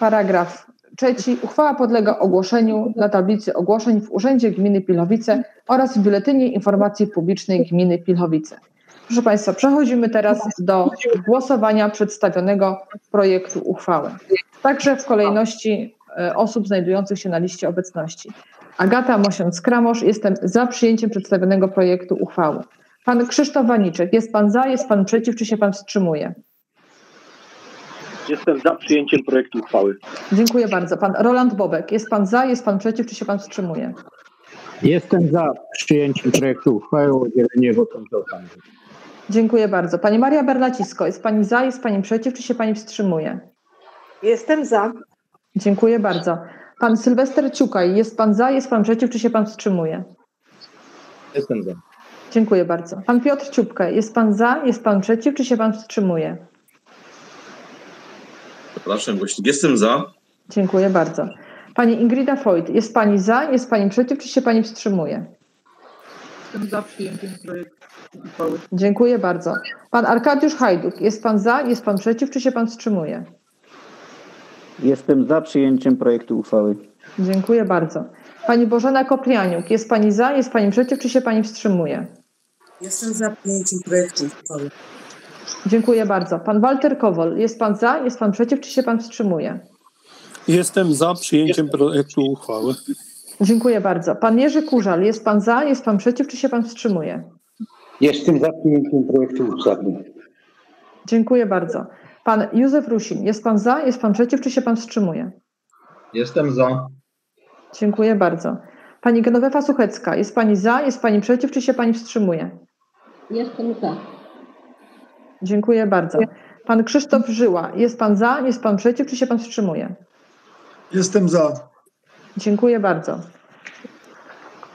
Paragraf trzeci. Uchwała podlega ogłoszeniu na tablicy ogłoszeń w Urzędzie Gminy Pilchowice oraz w Biuletynie Informacji Publicznej Gminy Pilchowice. Proszę Państwa, przechodzimy teraz do głosowania przedstawionego projektu uchwały. Także w kolejności e, osób znajdujących się na liście obecności. Agata Mosiąc-Kramosz, jestem za przyjęciem przedstawionego projektu uchwały. Pan Krzysztof Waniczek, jest Pan za, jest Pan przeciw, czy się Pan wstrzymuje? Jestem za przyjęciem projektu uchwały. Dziękuję bardzo. Pan Roland Bobek, jest Pan za, jest Pan przeciw, czy się Pan wstrzymuje? Jestem za przyjęciem projektu uchwały o udzielenie wotum zaufania. Dziękuję bardzo. Pani Maria Berlacisko, jest Pani za, jest Pani przeciw, czy się Pani wstrzymuje? Jestem za. Dziękuję bardzo. Pan Sylwester Ciukaj, jest Pan za, jest Pan przeciw, czy się Pan wstrzymuje? Jestem za. Dziękuję bardzo. Pan Piotr Ciupka, jest Pan za, jest Pan przeciw, czy się Pan wstrzymuje? Przepraszam, głośnik. Jestem za. Dziękuję bardzo. Pani Ingrida Foyt, jest Pani za, jest Pani przeciw, czy się Pani wstrzymuje? Jestem za przyjęciem projektu uchwały. Dziękuję bardzo. Pan Arkadiusz Hajduk, jest Pan za, jest Pan przeciw, czy się Pan wstrzymuje? Jestem za przyjęciem projektu uchwały. Dziękuję bardzo. Pani Bożena Koprianiuk, jest Pani za, jest Pani przeciw, czy się Pani wstrzymuje? Jestem za przyjęciem projektu uchwały. Dziękuję bardzo. Pan Walter Kowol, jest Pan za, jest Pan przeciw, czy się Pan wstrzymuje? Jestem za przyjęciem projektu uchwały. Dziękuję bardzo. Pan Jerzy Kurzal, jest pan za, jest pan przeciw, czy się pan wstrzymuje? Jestem za przyjęciem projektu ustawy. Dziękuję bardzo. Pan Józef Rusin, jest pan za, jest pan przeciw, czy się pan wstrzymuje? Jestem za. Dziękuję bardzo. Pani Genowefa Suchecka, jest pani za, jest pani przeciw, czy się pani wstrzymuje? Jestem za. Dziękuję bardzo. Pan Krzysztof Żyła, jest pan za, jest pan przeciw, czy się pan wstrzymuje? Jestem za. Dziękuję bardzo.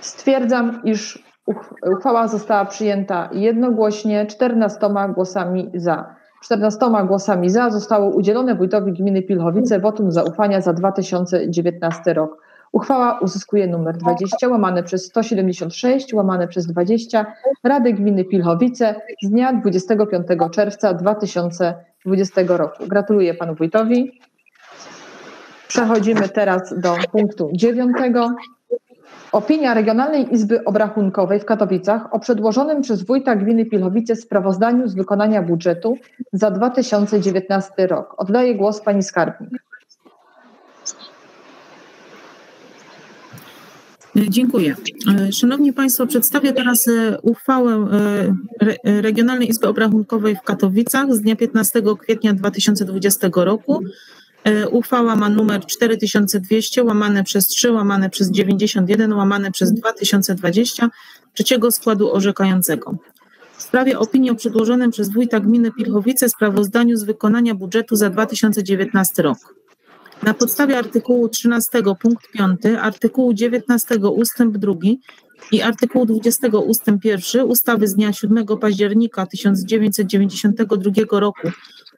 Stwierdzam, iż uch- uchwała została przyjęta jednogłośnie 14 głosami za. 14 głosami za zostało udzielone wójtowi gminy Pilchowice wotum zaufania za 2019 rok. Uchwała uzyskuje numer 20 łamane przez 176 łamane przez 20 Rady Gminy Pilchowice z dnia 25 czerwca 2020 roku. Gratuluję panu wójtowi. Przechodzimy teraz do punktu dziewiątego. Opinia Regionalnej Izby Obrachunkowej w Katowicach o przedłożonym przez wójta gminy Pilchowice sprawozdaniu z wykonania budżetu za 2019 rok. Oddaję głos pani skarbnik. Dziękuję. E, Szanowni Państwo, przedstawię teraz e, uchwałę e, Re- e, Regionalnej Izby Obrachunkowej w Katowicach z dnia 15 kwietnia 2020 roku. E, Uchwała ma numer 4200 łamane przez 3 łamane przez 91 łamane przez 2020 trzeciego składu orzekającego. W sprawie opinii o przedłożonym przez wójta gminy Pilchowice sprawozdaniu z wykonania budżetu za 2019 rok. Na podstawie artykułu 13 punkt 5, artykułu 19 ustęp 2 i artykułu 20 ustęp 1 ustawy z dnia 7 października 1992 roku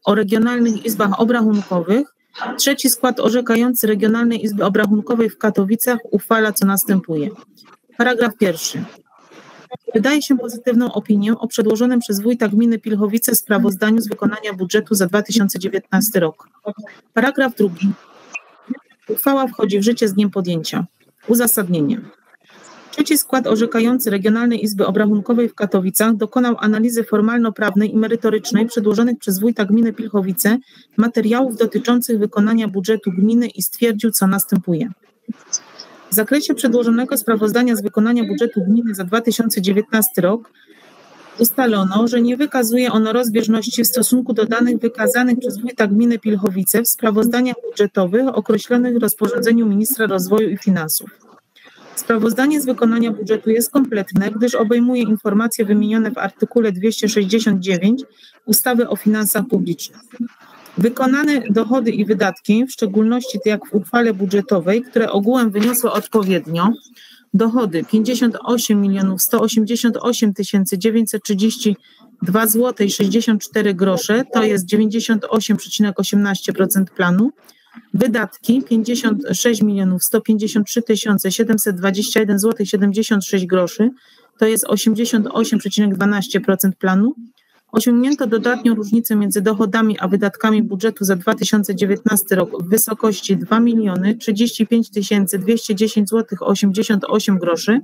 o regionalnych izbach obrachunkowych, trzeci skład orzekający Regionalnej Izby Obrachunkowej w Katowicach uchwala co następuje. Paragraf pierwszy. Wydaje się pozytywną opinię o przedłożonym przez wójta gminy Pilchowice sprawozdaniu z wykonania budżetu za 2019 rok. Paragraf drugi. Uchwała wchodzi w życie z dniem podjęcia. Uzasadnienie. Trzeci skład orzekający Regionalnej Izby Obrachunkowej w Katowicach dokonał analizy formalno-prawnej i merytorycznej przedłożonych przez wójta gminy Pilchowice materiałów dotyczących wykonania budżetu gminy i stwierdził, co następuje. W zakresie przedłożonego sprawozdania z wykonania budżetu gminy za 2019 rok ustalono, że nie wykazuje ono rozbieżności w stosunku do danych wykazanych przez wójta gminy Pilchowice w sprawozdaniach budżetowych określonych w rozporządzeniu ministra rozwoju i finansów. Sprawozdanie z wykonania budżetu jest kompletne, gdyż obejmuje informacje wymienione w artykule 269 ustawy o finansach publicznych. Wykonane dochody i wydatki, w szczególności te jak w uchwale budżetowej, które ogółem wyniosły odpowiednio dochody 58 milionów 188 932 zł 64 grosze, to jest 98,18% planu. Wydatki 56 milionów 153 721 zł 76 groszy, to jest 88,12% planu. Osiągnięto dodatnią różnicę między dochodami a wydatkami budżetu za 2019 rok w wysokości 2 miliony 35 210 zł 88 groszy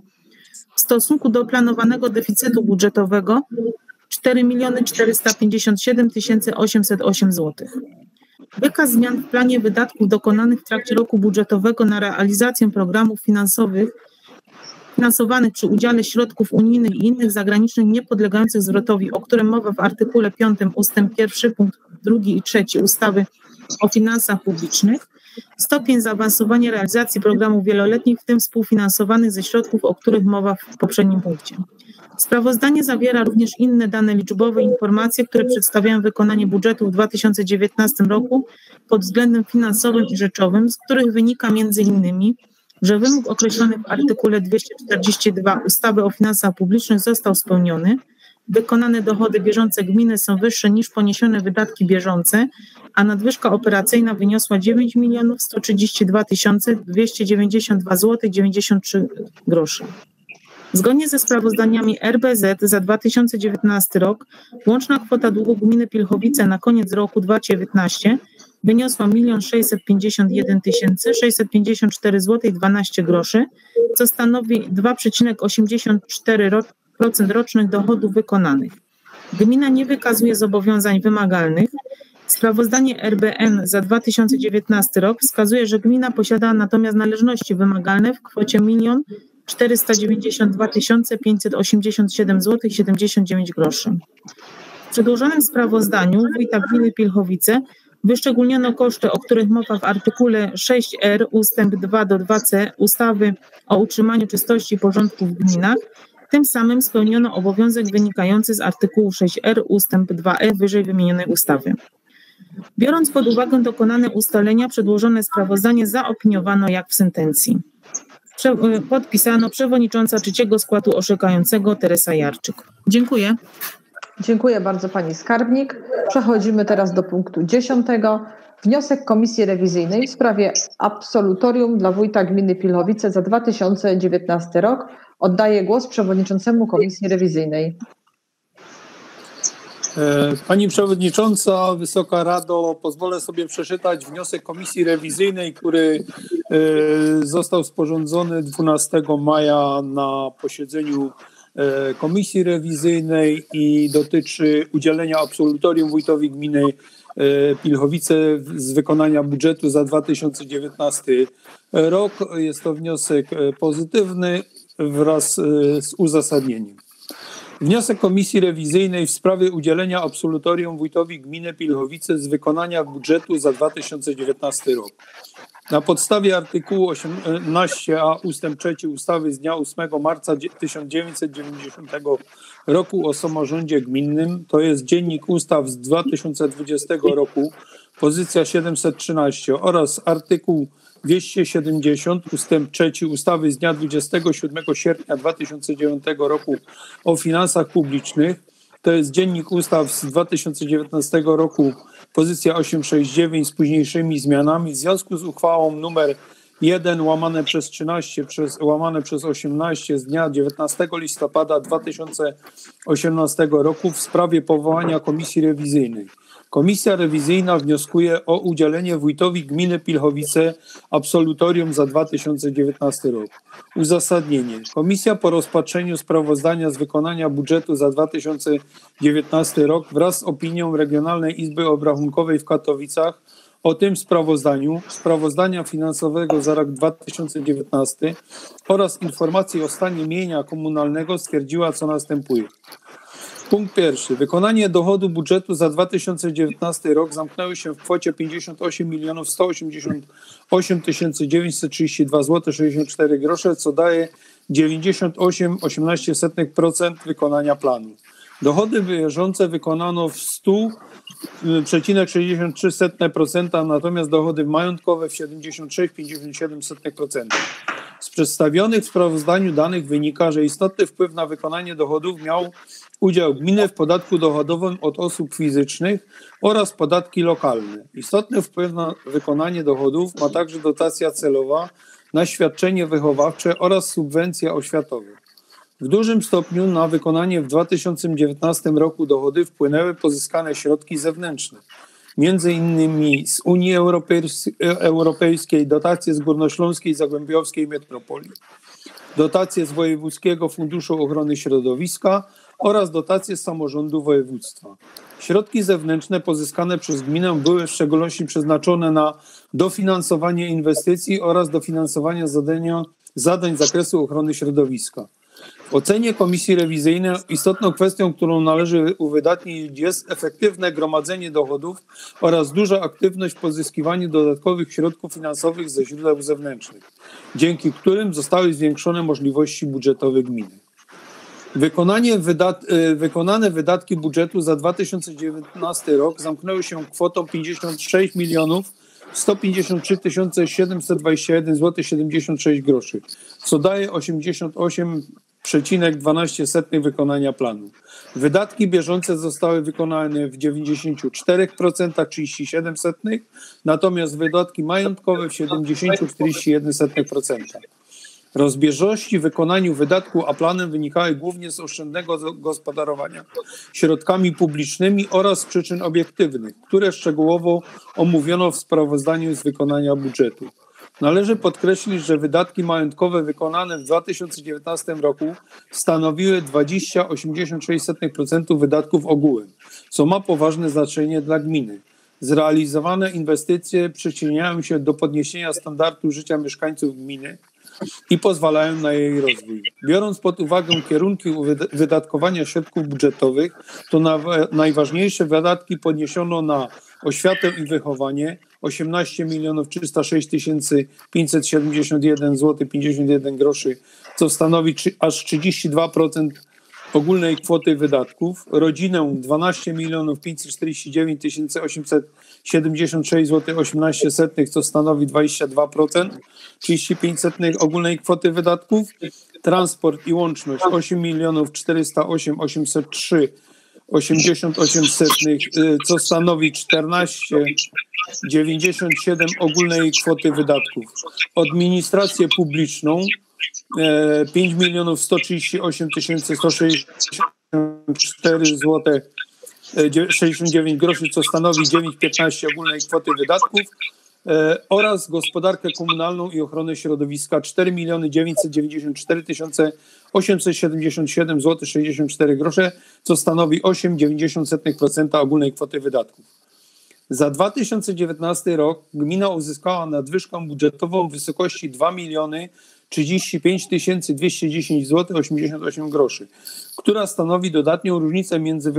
w stosunku do planowanego deficytu budżetowego 4 miliony 457 808 zł. Wykaz zmian w planie wydatków dokonanych w trakcie roku budżetowego na realizację programów finansowych finansowanych przy udziale środków unijnych i innych zagranicznych niepodlegających zwrotowi, o którym mowa w artykule 5 ustęp 1 punkt 2 i 3 ustawy o finansach publicznych, stopień zaawansowania realizacji programów wieloletnich, w tym współfinansowanych ze środków, o których mowa w poprzednim punkcie. Sprawozdanie zawiera również inne dane liczbowe informacje, które przedstawiają wykonanie budżetu w 2019 roku pod względem finansowym i rzeczowym, z których wynika między innymi, że wymóg określony w artykule 242 ustawy o finansach publicznych został spełniony, wykonane dochody bieżące gminy są wyższe niż poniesione wydatki bieżące, a nadwyżka operacyjna wyniosła 9 milionów 132 292 zł 93 groszy. Zgodnie ze sprawozdaniami RBZ za 2019 rok łączna kwota długu gminy Pilchowice na koniec roku 2019 wyniosła 1 651 654 zł 12 groszy, co stanowi 2,84% rocznych dochodów wykonanych. Gmina nie wykazuje zobowiązań wymagalnych, Sprawozdanie RBN za 2019 rok wskazuje, że gmina posiada natomiast należności wymagalne w kwocie 1 492 587 zł 79 groszy. W przedłożonym sprawozdaniu wójta gminy Pilchowice wyszczególniono koszty, o których mowa w artykule 6r ustęp 2 do 2c ustawy o utrzymaniu czystości i porządku w gminach. Tym samym spełniono obowiązek wynikający z artykułu 6r ustęp 2e wyżej wymienionej ustawy. Biorąc pod uwagę dokonane ustalenia, przedłożone sprawozdanie zaopiniowano jak w sentencji. Prze podpisano przewodnicząca trzeciego składu orzekającego Teresa Jarczyk. Dziękuję. Dziękuję bardzo Pani Skarbnik. Przechodzimy teraz do punktu dziesiątego. Wniosek Komisji Rewizyjnej w sprawie absolutorium dla wójta gminy Pilchowice za 2019 rok. Oddaję głos przewodniczącemu Komisji Rewizyjnej. E, Pani Przewodnicząca, Wysoka Rado, pozwolę sobie przeczytać wniosek Komisji Rewizyjnej, który e, został sporządzony 12 maja na posiedzeniu Komisji Rewizyjnej i dotyczy udzielenia absolutorium wójtowi gminy Pilchowice z wykonania budżetu za 2019 rok. Jest to wniosek pozytywny wraz z uzasadnieniem. Wniosek Komisji Rewizyjnej w sprawie udzielenia absolutorium wójtowi gminy Pilchowice z wykonania budżetu za 2019 rok. Na podstawie artykułu 18a ust. 3 ustawy z dnia 8 marca 1990 roku o samorządzie gminnym, to jest Dziennik Ustaw z 2020 roku, pozycja 713 oraz artykuł 270 ustęp 3 ustawy z dnia 27 sierpnia 2009 roku o finansach publicznych, to jest Dziennik Ustaw z 2019 roku, pozycja 869 z późniejszymi zmianami, w związku z uchwałą numer 1 łamane przez 13 przez, łamane przez 18 z dnia 19 listopada 2018 roku w sprawie powołania komisji rewizyjnej. Komisja rewizyjna wnioskuje o udzielenie wójtowi gminy Pilchowice absolutorium za 2019 rok. Uzasadnienie. Komisja po rozpatrzeniu sprawozdania z wykonania budżetu za 2019 rok wraz z opinią Regionalnej Izby Obrachunkowej w Katowicach o tym sprawozdaniu, sprawozdania finansowego za rok 2019 oraz informacji o stanie mienia komunalnego stwierdziła, co następuje. Punkt pierwszy. Wykonanie dochodu budżetu za 2019 rok zamknęło się w kwocie 58 milionów 188 932 zł 64 grosze, co daje 98,18% wykonania planu. Dochody bieżące wykonano w 100,63%, natomiast dochody majątkowe w 76,57%. Z przedstawionych w sprawozdaniu danych wynika, że istotny wpływ na wykonanie dochodów miał udział gminy w podatku dochodowym od osób fizycznych oraz podatki lokalne. Istotny wpływ na wykonanie dochodów ma także dotacja celowa na świadczenie wychowawcze oraz subwencja oświatowa. W dużym stopniu na wykonanie w 2019 roku dochody wpłynęły pozyskane środki zewnętrzne, między innymi z Unii Europejskiej, dotacje z Górnośląskiej Zagłębiowskiej Metropolii, dotacje z Wojewódzkiego Funduszu Ochrony Środowiska oraz dotacje z samorządu województwa. Środki zewnętrzne pozyskane przez gminę były w szczególności przeznaczone na dofinansowanie inwestycji oraz dofinansowanie zadania, zadań z zakresu ochrony środowiska. W ocenie Komisji Rewizyjnej istotną kwestią, którą należy uwydatnić jest efektywne gromadzenie dochodów oraz duża aktywność w pozyskiwaniu dodatkowych środków finansowych ze źródeł zewnętrznych, dzięki którym zostały zwiększone możliwości budżetowe gminy. Wykonanie wydat, y, wykonane wydatki budżetu za 2019 rok zamknęły się kwotą 56 milionów 153 721 zł 76 groszy, co daje 88,12 wykonania planu. Wydatki bieżące zostały wykonane w 94% 37 natomiast wydatki majątkowe w 70,41%. Rozbieżności w wykonaniu wydatku a planem wynikały głównie z oszczędnego gospodarowania środkami publicznymi oraz przyczyn obiektywnych, które szczegółowo omówiono w sprawozdaniu z wykonania budżetu. Należy podkreślić, że wydatki majątkowe wykonane w 2019 roku stanowiły 20,86% wydatków ogółem, co ma poważne znaczenie dla gminy. Zrealizowane inwestycje przyczyniają się do podniesienia standardu życia mieszkańców gminy i pozwalają na jej rozwój. Biorąc pod uwagę kierunki wydatkowania środków budżetowych, to na, najważniejsze wydatki podniesiono na oświatę i wychowanie 18 milionów 306 tysięcy 571 zł 51 groszy, co stanowi aż 32% ogólnej kwoty wydatków, rodzinę 12 milionów 549 876 zł 18 setnych, co stanowi 22%, 35 setnych ogólnej kwoty wydatków, transport i łączność 8 milionów 408 803 88 setnych, y, co stanowi 14 97 ogólnej kwoty wydatków. Administrację publiczną 5 milionów 138 164 zł 69 groszy, co stanowi 9,15 ogólnej kwoty wydatków oraz gospodarkę komunalną i ochronę środowiska 4 miliony 994 877 zł 64 grosze, co stanowi 8,90% ogólnej kwoty wydatków. Za 2019 rok gmina uzyskała nadwyżkę budżetową w wysokości 2 miliony 35 210 zł 88 groszy, która stanowi dodatnią różnicę między e,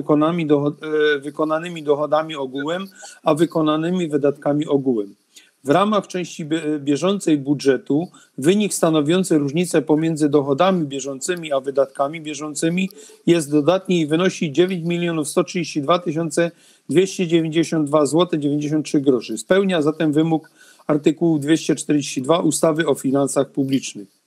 wykonanymi dochodami ogółem, a wykonanymi wydatkami ogółem. W ramach części bieżącej budżetu wynik stanowiący różnicę pomiędzy dochodami bieżącymi a wydatkami bieżącymi jest dodatni i wynosi 9 milionów 132 292 zł 93 groszy. Spełnia zatem wymóg artykułu 242 ustawy o finansach publicznych.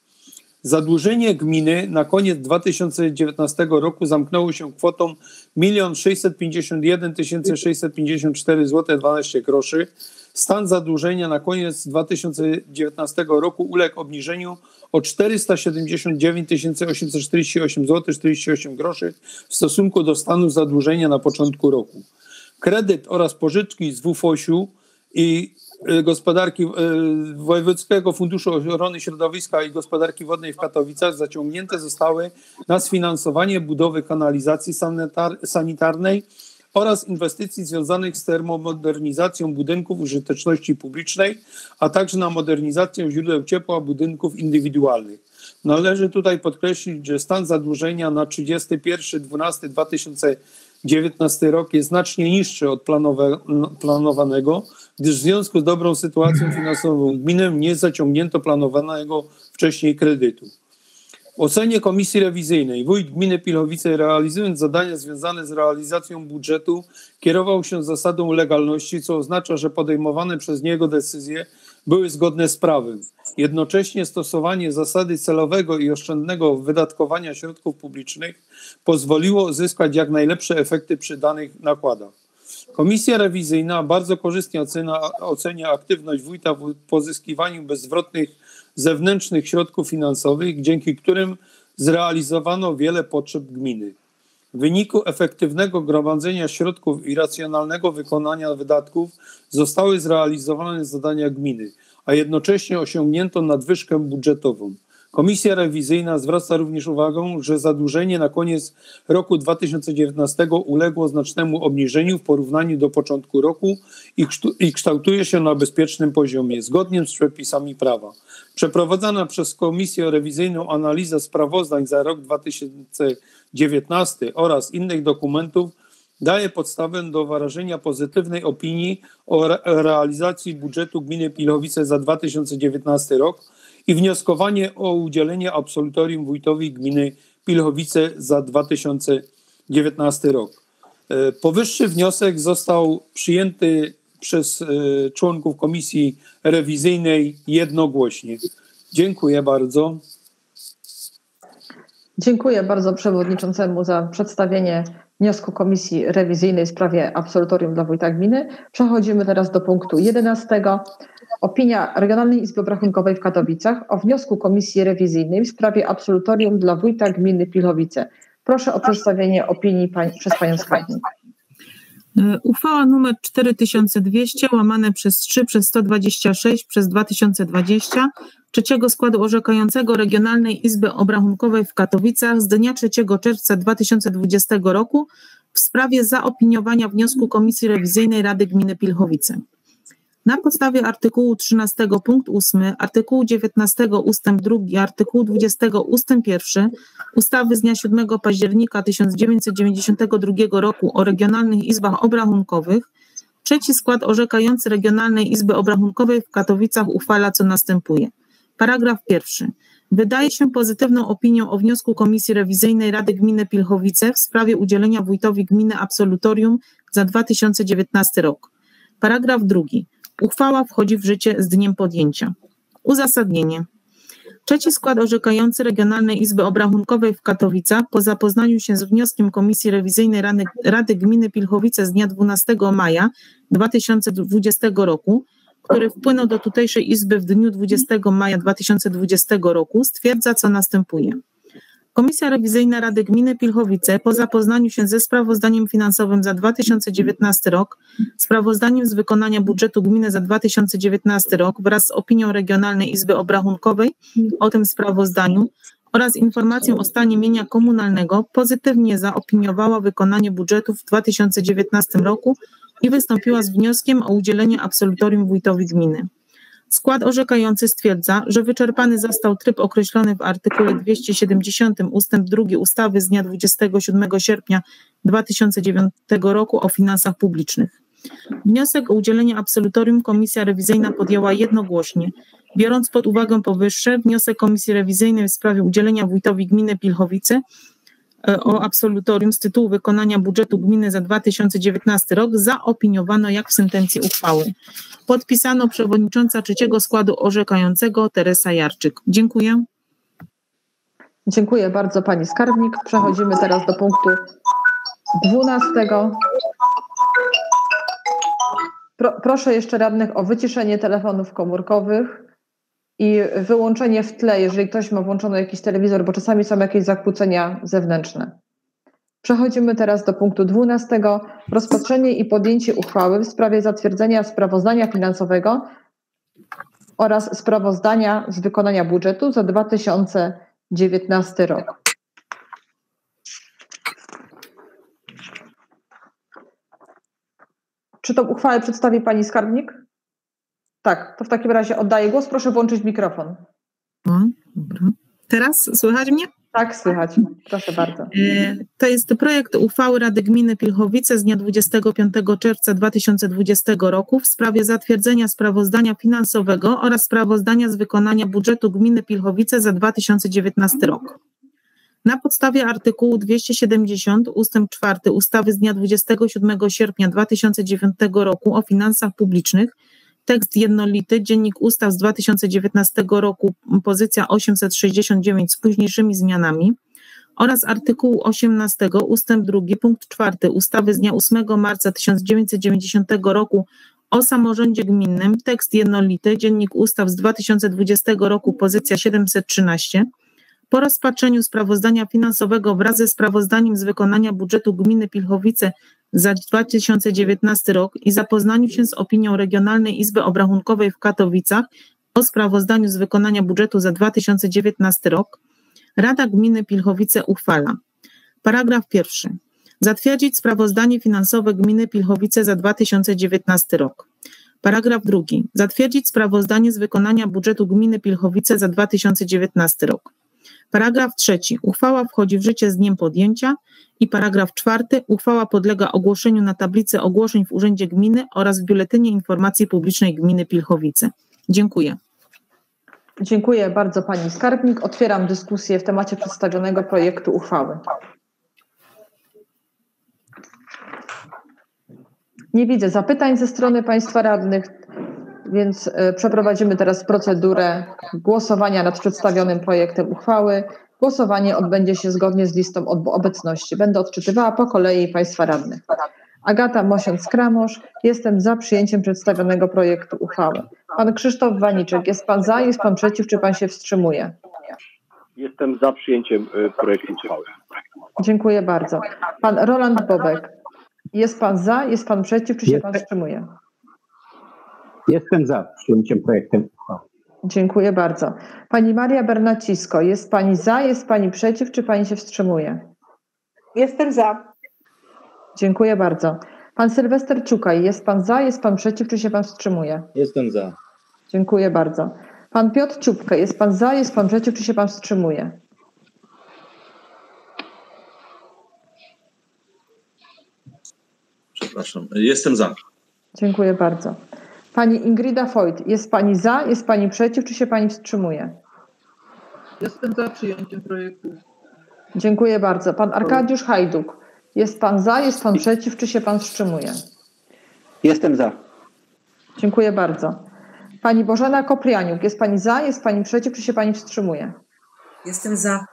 Zadłużenie gminy na koniec 2019 roku zamknęło się kwotą 1 651 654 zł 12 groszy. Stan zadłużenia na koniec 2019 roku uległ obniżeniu o 479 848 zł 48 groszy w stosunku do stanu zadłużenia na początku roku. Kredyt oraz pożyczki z WFOŚ-u i Y, gospodarki y, Wojewódzkiego Funduszu Ochrony Środowiska i Gospodarki Wodnej w Katowicach zaciągnięte zostały na sfinansowanie budowy kanalizacji sanitar sanitarnej oraz inwestycji związanych z termomodernizacją budynków użyteczności publicznej, a także na modernizację źródeł ciepła budynków indywidualnych. Należy tutaj podkreślić, że stan zadłużenia na 31.12.2019 rok jest znacznie niższy od planowanego, gdyż w związku z dobrą sytuacją finansową gminy nie zaciągnięto planowanego wcześniej kredytu. W ocenie Komisji Rewizyjnej wójt gminy Pilchowice realizując zadania związane z realizacją budżetu kierował się zasadą legalności, co oznacza, że podejmowane przez niego decyzje były zgodne z prawem. Jednocześnie stosowanie zasady celowego i oszczędnego wydatkowania środków publicznych pozwoliło uzyskać jak najlepsze efekty przy danych nakładach. Komisja rewizyjna bardzo korzystnie ocenia aktywność wójta w pozyskiwaniu bezzwrotnych zewnętrznych środków finansowych, dzięki którym zrealizowano wiele potrzeb gminy. W wyniku efektywnego gromadzenia środków i racjonalnego wykonania wydatków zostały zrealizowane zadania gminy, a jednocześnie osiągnięto nadwyżkę budżetową. Komisja rewizyjna zwraca również uwagę, że zadłużenie na koniec roku 2019 uległo znacznemu obniżeniu w porównaniu do początku roku i kształtuje się na bezpiecznym poziomie, zgodnie z przepisami prawa. Przeprowadzana przez Komisję Rewizyjną analiza sprawozdań za rok 2019 oraz innych dokumentów daje podstawę do wyrażenia pozytywnej opinii o realizacji budżetu gminy Pilowice za 2019 rok i wnioskowanie o udzielenie absolutorium wójtowi gminy Pilchowice za 2019 rok. E, powyższy wniosek został przyjęty przez e, członków komisji rewizyjnej jednogłośnie. Dziękuję bardzo. Dziękuję bardzo przewodniczącemu za przedstawienie wniosku komisji rewizyjnej w sprawie absolutorium dla wójta gminy. Przechodzimy teraz do punktu 11. Opinia Regionalnej Izby Obrachunkowej w Katowicach o wniosku Komisji Rewizyjnej w sprawie absolutorium dla wójta gminy Pilchowice. Proszę o przedstawienie opinii pań, przez panią skarbnik. Uchwała nr 4200 łamane przez 3 przez 126 przez 2020 trzeciego składu orzekającego Regionalnej Izby Obrachunkowej w Katowicach z dnia 3 czerwca 2020 roku w sprawie zaopiniowania wniosku Komisji Rewizyjnej Rady Gminy Pilchowice. Na podstawie artykułu 13 punkt 8, artykułu 19 ustęp 2, artykułu 20 ustęp 1 ustawy z dnia 7 października 1992 roku o regionalnych izbach obrachunkowych trzeci skład orzekający Regionalnej Izby Obrachunkowej w Katowicach uchwala co następuje. Paragraf pierwszy. Wydaje się pozytywną opinią o wniosku Komisji Rewizyjnej Rady Gminy Pilchowice w sprawie udzielenia wójtowi gminy absolutorium za 2019 rok. Paragraf drugi. Uchwała wchodzi w życie z dniem podjęcia. Uzasadnienie. Trzeci skład orzekający Regionalnej Izby Obrachunkowej w Katowicach po zapoznaniu się z wnioskiem Komisji Rewizyjnej Rady, Rady Gminy Pilchowice z dnia 12 maja 2020 roku, który wpłynął do tutejszej Izby w dniu 20 maja 2020 roku, stwierdza, co następuje. Komisja Rewizyjna Rady Gminy Pilchowice po zapoznaniu się ze sprawozdaniem finansowym za 2019 rok, sprawozdaniem z wykonania budżetu gminy za 2019 rok wraz z opinią Regionalnej Izby Obrachunkowej o tym sprawozdaniu oraz informacją o stanie mienia komunalnego pozytywnie zaopiniowała wykonanie budżetu w 2019 roku i wystąpiła z wnioskiem o udzielenie absolutorium wójtowi gminy. Skład orzekający stwierdza, że wyczerpany został tryb określony w artykule 270 ust. 2 ustawy z dnia 27 sierpnia 2009 roku o finansach publicznych. Wniosek o udzielenie absolutorium Komisja Rewizyjna podjęła jednogłośnie. Biorąc pod uwagę powyższe, wniosek Komisji Rewizyjnej w sprawie udzielenia wójtowi gminy Pilchowice o absolutorium z tytułu wykonania budżetu gminy za 2019 rok zaopiniowano jak w sentencji uchwały. Podpisano przewodnicząca trzeciego składu orzekającego Teresa Jarczyk. Dziękuję. Dziękuję bardzo pani skarbnik. Przechodzimy teraz do punktu 12. Pro, proszę jeszcze radnych o wyciszenie telefonów komórkowych i wyłączenie w tle, jeżeli ktoś ma włączony jakiś telewizor, bo czasami są jakieś zakłócenia zewnętrzne. Przechodzimy teraz do punktu 12. Rozpatrzenie i podjęcie uchwały w sprawie zatwierdzenia sprawozdania finansowego oraz sprawozdania z wykonania budżetu za 2019 rok. Czy tą uchwałę przedstawi Pani Skarbnik? Tak, to w takim razie oddaję głos. Proszę włączyć mikrofon. O, dobra. Teraz słychać mnie? Tak, słychać. Proszę bardzo. E, to jest projekt uchwały Rady Gminy Pilchowice z dnia 25 czerwca 2020 roku w sprawie zatwierdzenia sprawozdania finansowego oraz sprawozdania z wykonania budżetu Gminy Pilchowice za 2019 rok. Na podstawie artykułu 270 ust. 4 ustawy z dnia 27 sierpnia 2009 roku o finansach publicznych tekst jednolity, Dziennik Ustaw z 2019 roku, pozycja 869 z późniejszymi zmianami oraz artykułu 18 ustęp 2 punkt 4 ustawy z dnia 8 marca 1990 roku o samorządzie gminnym, tekst jednolity, Dziennik Ustaw z 2020 roku, pozycja 713 po rozpatrzeniu sprawozdania finansowego wraz ze sprawozdaniem z wykonania budżetu gminy Pilchowice za 2019 rok i zapoznaniu się z opinią Regionalnej Izby Obrachunkowej w Katowicach o sprawozdaniu z wykonania budżetu za 2019 rok, Rada Gminy Pilchowice uchwala. Paragraf pierwszy. Zatwierdzić sprawozdanie finansowe Gminy Pilchowice za 2019 rok. Paragraf drugi. Zatwierdzić sprawozdanie z wykonania budżetu Gminy Pilchowice za 2019 rok. Paragraf trzeci. Uchwała wchodzi w życie z dniem podjęcia. I paragraf czwarty. Uchwała podlega ogłoszeniu na tablicy ogłoszeń w Urzędzie Gminy oraz w Biuletynie Informacji Publicznej Gminy Pilchowice. Dziękuję. Dziękuję bardzo Pani Skarbnik. Otwieram dyskusję w temacie przedstawionego projektu uchwały. Nie widzę zapytań ze strony Państwa radnych, więc e, przeprowadzimy teraz procedurę głosowania nad przedstawionym projektem uchwały. Głosowanie odbędzie się zgodnie z listą obecności. Będę odczytywała po kolei Państwa radnych. Agata Mosiąc-Kramosz. Jestem za przyjęciem przedstawionego projektu uchwały. Pan Krzysztof Waniczek. Jest Pan za, jest Pan przeciw, czy Pan się wstrzymuje? Jestem za przyjęciem y, projektu uchwały. Dziękuję bardzo. Pan Roland Bobek. Jest Pan za, jest Pan przeciw, czy się Pan wstrzymuje? Jestem za przyjęciem projektem uchwały. Dziękuję bardzo. Pani Maria Bernacisko, jest Pani za, jest Pani przeciw, czy Pani się wstrzymuje? Jestem za. Dziękuję bardzo. Pan Sylwester Czukaj, jest pan za, jest pan przeciw, czy się pan wstrzymuje? Jestem za. Dziękuję bardzo. Pan Piotr Czubkę, jest pan za, jest pan przeciw, czy się pan wstrzymuje? Przepraszam. Jestem za. Dziękuję bardzo. Pani Ingrida Foyt, jest pani za, jest pani przeciw, czy się pani wstrzymuje? Jestem za przyjęciem projektu. Dziękuję bardzo. Pan Arkadiusz Hajduk, jest pan za, jest pan przeciw, czy się pan wstrzymuje? Jestem za. Dziękuję bardzo. Pani Bożena Koprianiuk, jest pani za, jest pani przeciw, czy się pani wstrzymuje? Jestem za.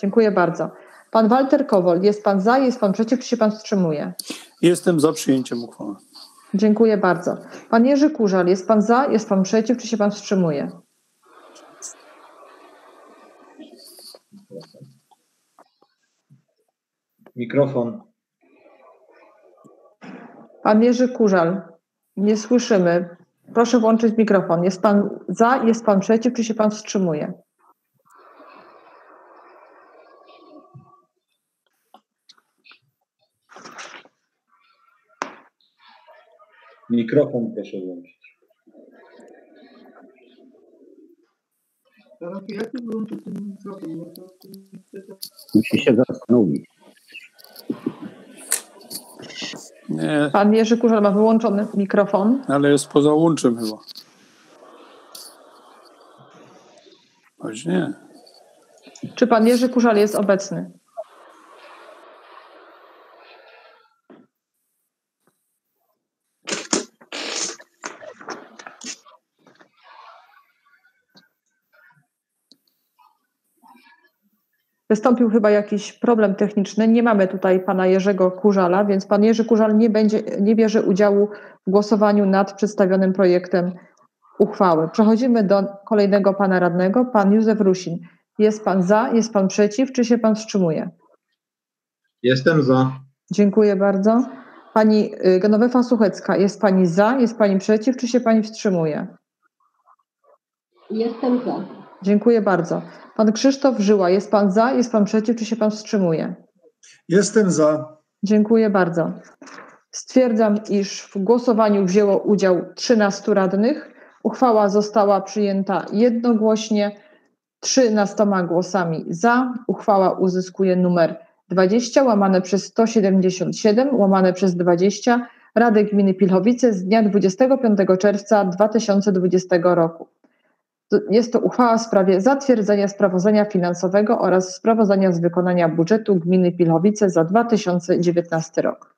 Dziękuję bardzo. Pan Walter Kowol, jest pan za, jest pan przeciw, czy się pan wstrzymuje? Jestem za przyjęciem uchwały. Dziękuję bardzo. Pan Jerzy Kurzal, jest pan za, jest pan przeciw, czy się pan wstrzymuje? Mikrofon. Pan Jerzy Kurzal, nie słyszymy. Proszę włączyć mikrofon. Jest pan za, jest pan przeciw, czy się pan wstrzymuje? Mikrofon proszę włączyć. Teraz jak to wyłączyć ten mikrofon? To- Musi się zastanowić. Nie, Pan Jerzy Kurzal ma wyłączony mikrofon. ale jest poza łączem chyba. Choć nie. Czy pan Jerzy Kurzal jest obecny? Wystąpił chyba jakiś problem techniczny. Nie mamy tutaj pana Jerzego Kurzala, więc pan Jerzy Kurzal nie, będzie, nie bierze udziału w głosowaniu nad przedstawionym projektem uchwały. Przechodzimy do kolejnego pana radnego, pan Józef Rusin. Jest pan za, jest pan przeciw, czy się pan wstrzymuje? Jestem za. Dziękuję bardzo. Pani y, Genowefa Suchecka, jest pani za, jest pani przeciw, czy się pani wstrzymuje? Jestem za. Dziękuję bardzo. Pan Krzysztof Żyła, jest pan za, jest pan przeciw, czy się pan wstrzymuje? Jestem za. Dziękuję bardzo. Stwierdzam, iż w głosowaniu wzięło udział 13 radnych. Uchwała została przyjęta jednogłośnie 13 głosami za. Uchwała uzyskuje numer 20 łamane przez 177 łamane przez 20 Rady Gminy Pilchowice z dnia 25 czerwca 2020 roku. Jest to uchwała w sprawie zatwierdzenia sprawozdania finansowego oraz sprawozdania z wykonania budżetu Gminy Pilchowice za 2019 rok.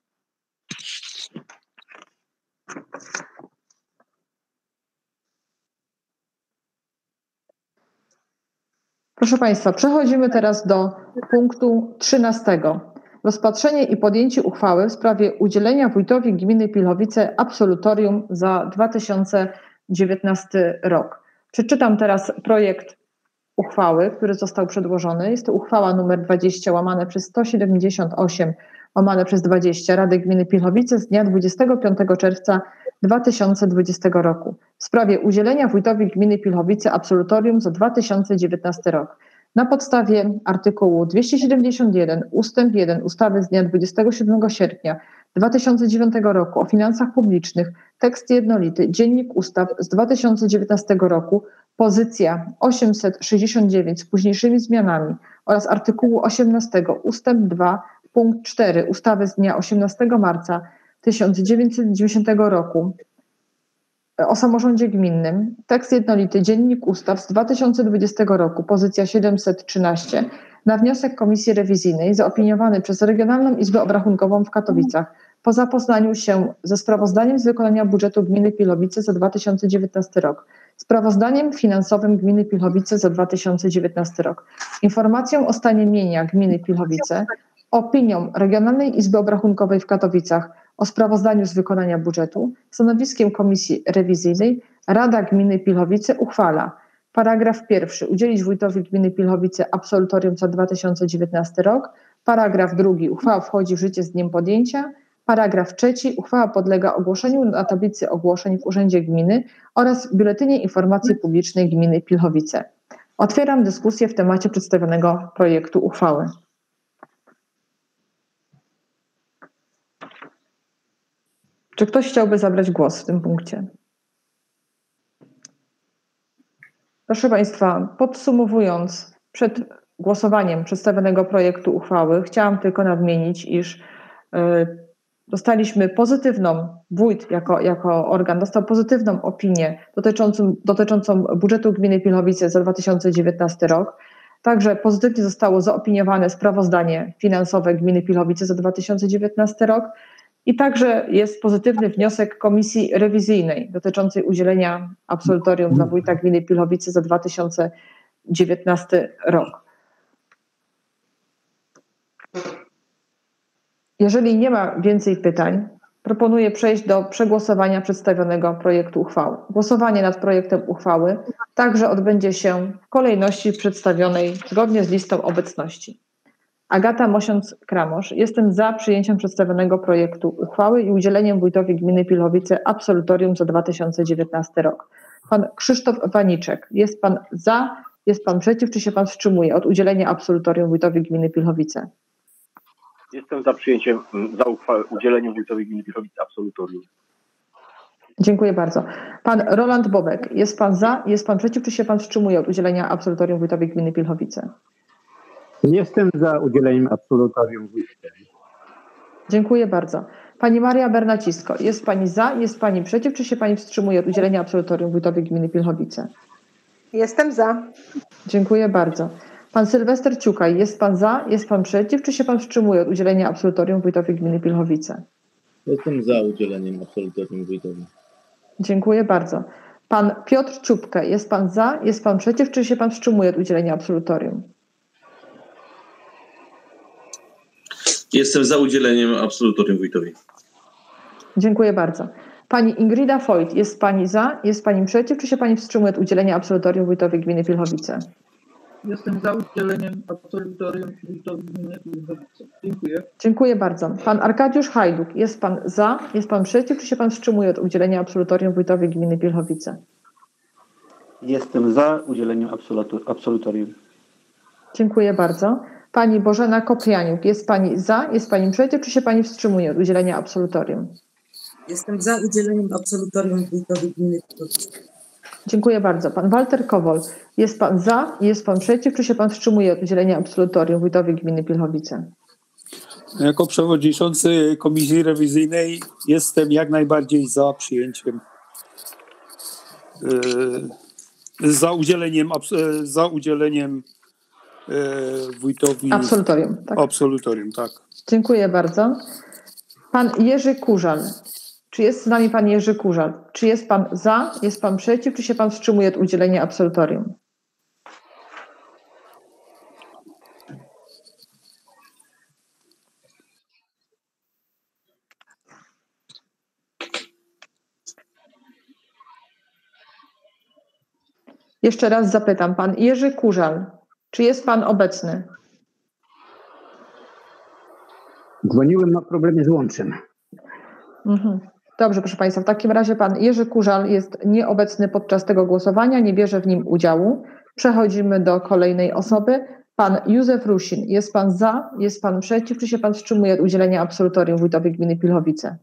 Proszę Państwa, przechodzimy teraz do punktu 13. Rozpatrzenie i podjęcie uchwały w sprawie udzielenia wójtowi gminy Pilchowice absolutorium za 2019 rok. Przeczytam teraz projekt uchwały, który został przedłożony. Jest to uchwała numer 20 łamane przez 178 łamane przez 20 Rady Gminy Pilchowice z dnia 25 czerwca 2020 roku w sprawie udzielenia wójtowi gminy Pilchowice absolutorium za 2019 rok. Na podstawie artykułu 271 ustęp 1 ustawy z dnia 27 sierpnia 2009 roku o finansach publicznych, tekst jednolity, dziennik ustaw z 2019 roku, pozycja 869 z późniejszymi zmianami oraz artykułu 18 ustęp 2 punkt 4 ustawy z dnia 18 marca 1990 roku o samorządzie gminnym, tekst jednolity, dziennik ustaw z 2020 roku, pozycja 713, na wniosek Komisji Rewizyjnej zaopiniowany przez Regionalną Izbę Obrachunkową w Katowicach po zapoznaniu się ze sprawozdaniem z wykonania budżetu gminy Pilowice za 2019 rok, sprawozdaniem finansowym gminy Pilchowice za 2019 rok, informacją o stanie mienia gminy Pilchowice, opinią Regionalnej Izby Obrachunkowej w Katowicach o sprawozdaniu z wykonania budżetu, stanowiskiem Komisji Rewizyjnej Rada Gminy Pilchowice uchwala paragraf pierwszy udzielić wójtowi gminy Pilchowice absolutorium za 2019 rok, paragraf drugi uchwała wchodzi w życie z dniem podjęcia, paragraf trzeci uchwała podlega ogłoszeniu na tablicy ogłoszeń w Urzędzie Gminy oraz w Biuletynie Informacji Publicznej Gminy Pilchowice. Otwieram dyskusję w temacie przedstawionego projektu uchwały. Czy ktoś chciałby zabrać głos w tym punkcie? Proszę Państwa, podsumowując, przed głosowaniem przedstawionego projektu uchwały chciałam tylko nadmienić, iż y, dostaliśmy pozytywną, wójt jako, jako organ dostał pozytywną opinię dotyczącą, dotyczącą budżetu gminy Pilchowice za 2019 rok. Także pozytywnie zostało zaopiniowane sprawozdanie finansowe gminy Pilchowice za 2019 rok i także jest pozytywny wniosek komisji rewizyjnej dotyczącej udzielenia absolutorium dla wójta gminy Pilchowice za 2019 rok. Jeżeli nie ma więcej pytań, proponuję przejść do przegłosowania przedstawionego projektu uchwały. Głosowanie nad projektem uchwały także odbędzie się w kolejności przedstawionej zgodnie z listą obecności. Agata Mosiąc-Kramosz. Jestem za przyjęciem przedstawionego projektu uchwały i udzieleniem wójtowi gminy Pilchowice absolutorium za 2019 rok. Pan Krzysztof Waniczek. Jest pan za, jest pan przeciw, czy się pan wstrzymuje od udzielenia absolutorium wójtowi gminy Pilchowice? Jestem za przyjęciem, za uchwałę, udzieleniem wójtowi gminy Pilchowice absolutorium. Dziękuję bardzo. Pan Roland Bobek. Jest pan za, jest pan przeciw, czy się pan wstrzymuje od udzielenia absolutorium wójtowi gminy Pilchowice? Jestem za udzieleniem absolutorium wójtowi. Dziękuję bardzo. Pani Maria Bernacisko. Jest pani za, jest pani przeciw, czy się pani wstrzymuje od udzielenia absolutorium wójtowi gminy Pilchowice? Jestem za. Dziękuję bardzo. Pan Sylwester Ciukaj. Jest pan za, jest pan przeciw, czy się pan wstrzymuje od udzielenia absolutorium wójtowi gminy Pilchowice? Jestem za udzieleniem absolutorium wójtowi. Dziękuję bardzo. Pan Piotr Ciupkę. Jest pan za, jest pan przeciw, czy się pan wstrzymuje od udzielenia absolutorium? Jestem za udzieleniem absolutorium wójtowi. Dziękuję bardzo. Pani Ingrida Foyt, jest Pani za, jest Pani przeciw, czy się Pani wstrzymuje od udzielenia absolutorium wójtowi gminy Pilchowice? Jestem za udzieleniem absolutorium wójtowi gminy Pilchowice. Dziękuję. Dziękuję bardzo. Pan Arkadiusz Hajduk, jest Pan za, jest Pan przeciw, czy się Pan wstrzymuje od udzielenia absolutorium wójtowi gminy Pilchowice? Jestem za udzieleniem absolutorium. Dziękuję bardzo. Pani Bożena Koprianiuk, jest Pani za, jest Pani przeciw, czy się Pani wstrzymuje od udzielenia absolutorium? Jestem za udzieleniem absolutorium wójtowi gminy Pilchowice. Dziękuję bardzo. Pan Walter Kowol, jest Pan za, jest Pan przeciw, czy się Pan wstrzymuje od udzielenia absolutorium wójtowi gminy Pilchowice? Jako przewodniczący komisji rewizyjnej jestem jak najbardziej za przyjęciem, e, za udzieleniem, e, za udzieleniem wójtowi Absolutorium, tak. absolutorium, tak. Dziękuję bardzo. Pan Jerzy Kurzal. Czy jest z nami pan Jerzy Kurzal? Czy jest pan za, jest pan przeciw, czy się pan wstrzymuje od udzielenia absolutorium? Jeszcze raz zapytam. Pan Jerzy Kurzal, czy jest pan obecny? Dzwoniłem na problemy z łączem. Mhm. Dobrze, proszę Państwa. W takim razie pan Jerzy Kurzal jest nieobecny podczas tego głosowania, nie bierze w nim udziału. Przechodzimy do kolejnej osoby. Pan Józef Rusin. Jest pan za, jest pan przeciw, czy się pan wstrzymuje od udzielenia absolutorium wójtowi gminy Pilchowice?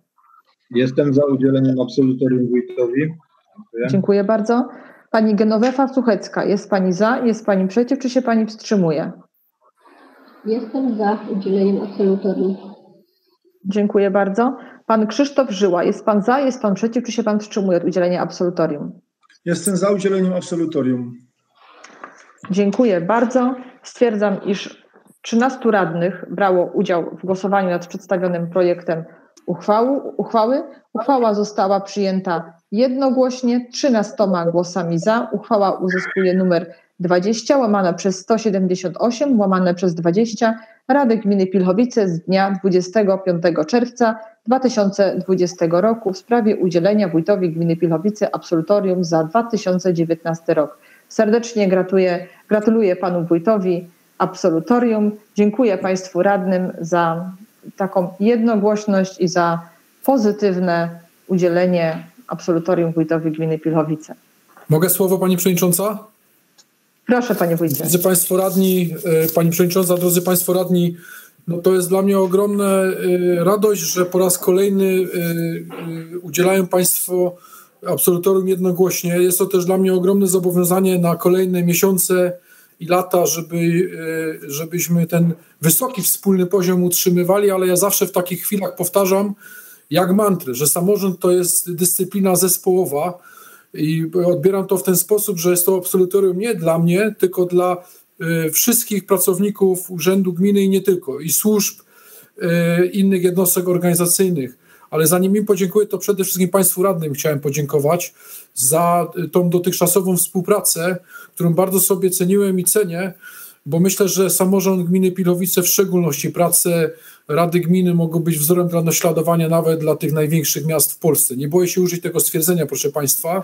Jestem za udzieleniem absolutorium wójtowi. Dziękuję. Dziękuję bardzo. Pani Genowefa Suchecka. Jest pani za, jest pani przeciw, czy się pani wstrzymuje? Jestem za udzieleniem absolutorium. Dziękuję bardzo. Pan Krzysztof Żyła. Jest pan za, jest pan przeciw, czy się pan wstrzymuje od udzielenia absolutorium? Jestem za udzieleniem absolutorium. Dziękuję bardzo. Stwierdzam, iż 13 radnych brało udział w głosowaniu nad przedstawionym projektem uchwały. uchwały. Uchwała została przyjęta jednogłośnie 13 głosami za. Uchwała uzyskuje numer 20 łamane przez 178 łamane przez 20 Rady Gminy Pilchowice z dnia 25 czerwca 2020 roku w sprawie udzielenia wójtowi gminy Pilchowice absolutorium za 2019 rok. Serdecznie gratuluję, gratuluję panu wójtowi absolutorium. Dziękuję państwu radnym za taką jednogłośność i za pozytywne udzielenie absolutorium wójtowi gminy Pilchowice. Mogę słowo Pani Przewodnicząca? Proszę panie wójcie. Drodzy Państwo Radni, e, Pani Przewodnicząca, drodzy Państwo Radni, no to jest dla mnie ogromna y, radość, że po raz kolejny y, udzielają Państwo absolutorium jednogłośnie. Jest to też dla mnie ogromne zobowiązanie na kolejne miesiące i lata, żeby, żebyśmy ten wysoki wspólny poziom utrzymywali, ale ja zawsze w takich chwilach powtarzam, jak mantrę, że samorząd to jest dyscyplina zespołowa i odbieram to w ten sposób, że jest to absolutorium nie dla mnie, tylko dla y, wszystkich pracowników Urzędu Gminy i nie tylko, i służb, y, innych jednostek organizacyjnych. Ale zanim im podziękuję, to przede wszystkim Państwu radnym chciałem podziękować za tą dotychczasową współpracę, którą bardzo sobie ceniłem i cenię, bo myślę, że samorząd gminy Pilowice, w szczególności prace Rady Gminy mogą być wzorem dla naśladowania nawet dla tych największych miast w Polsce. Nie boję się użyć tego stwierdzenia, proszę Państwa.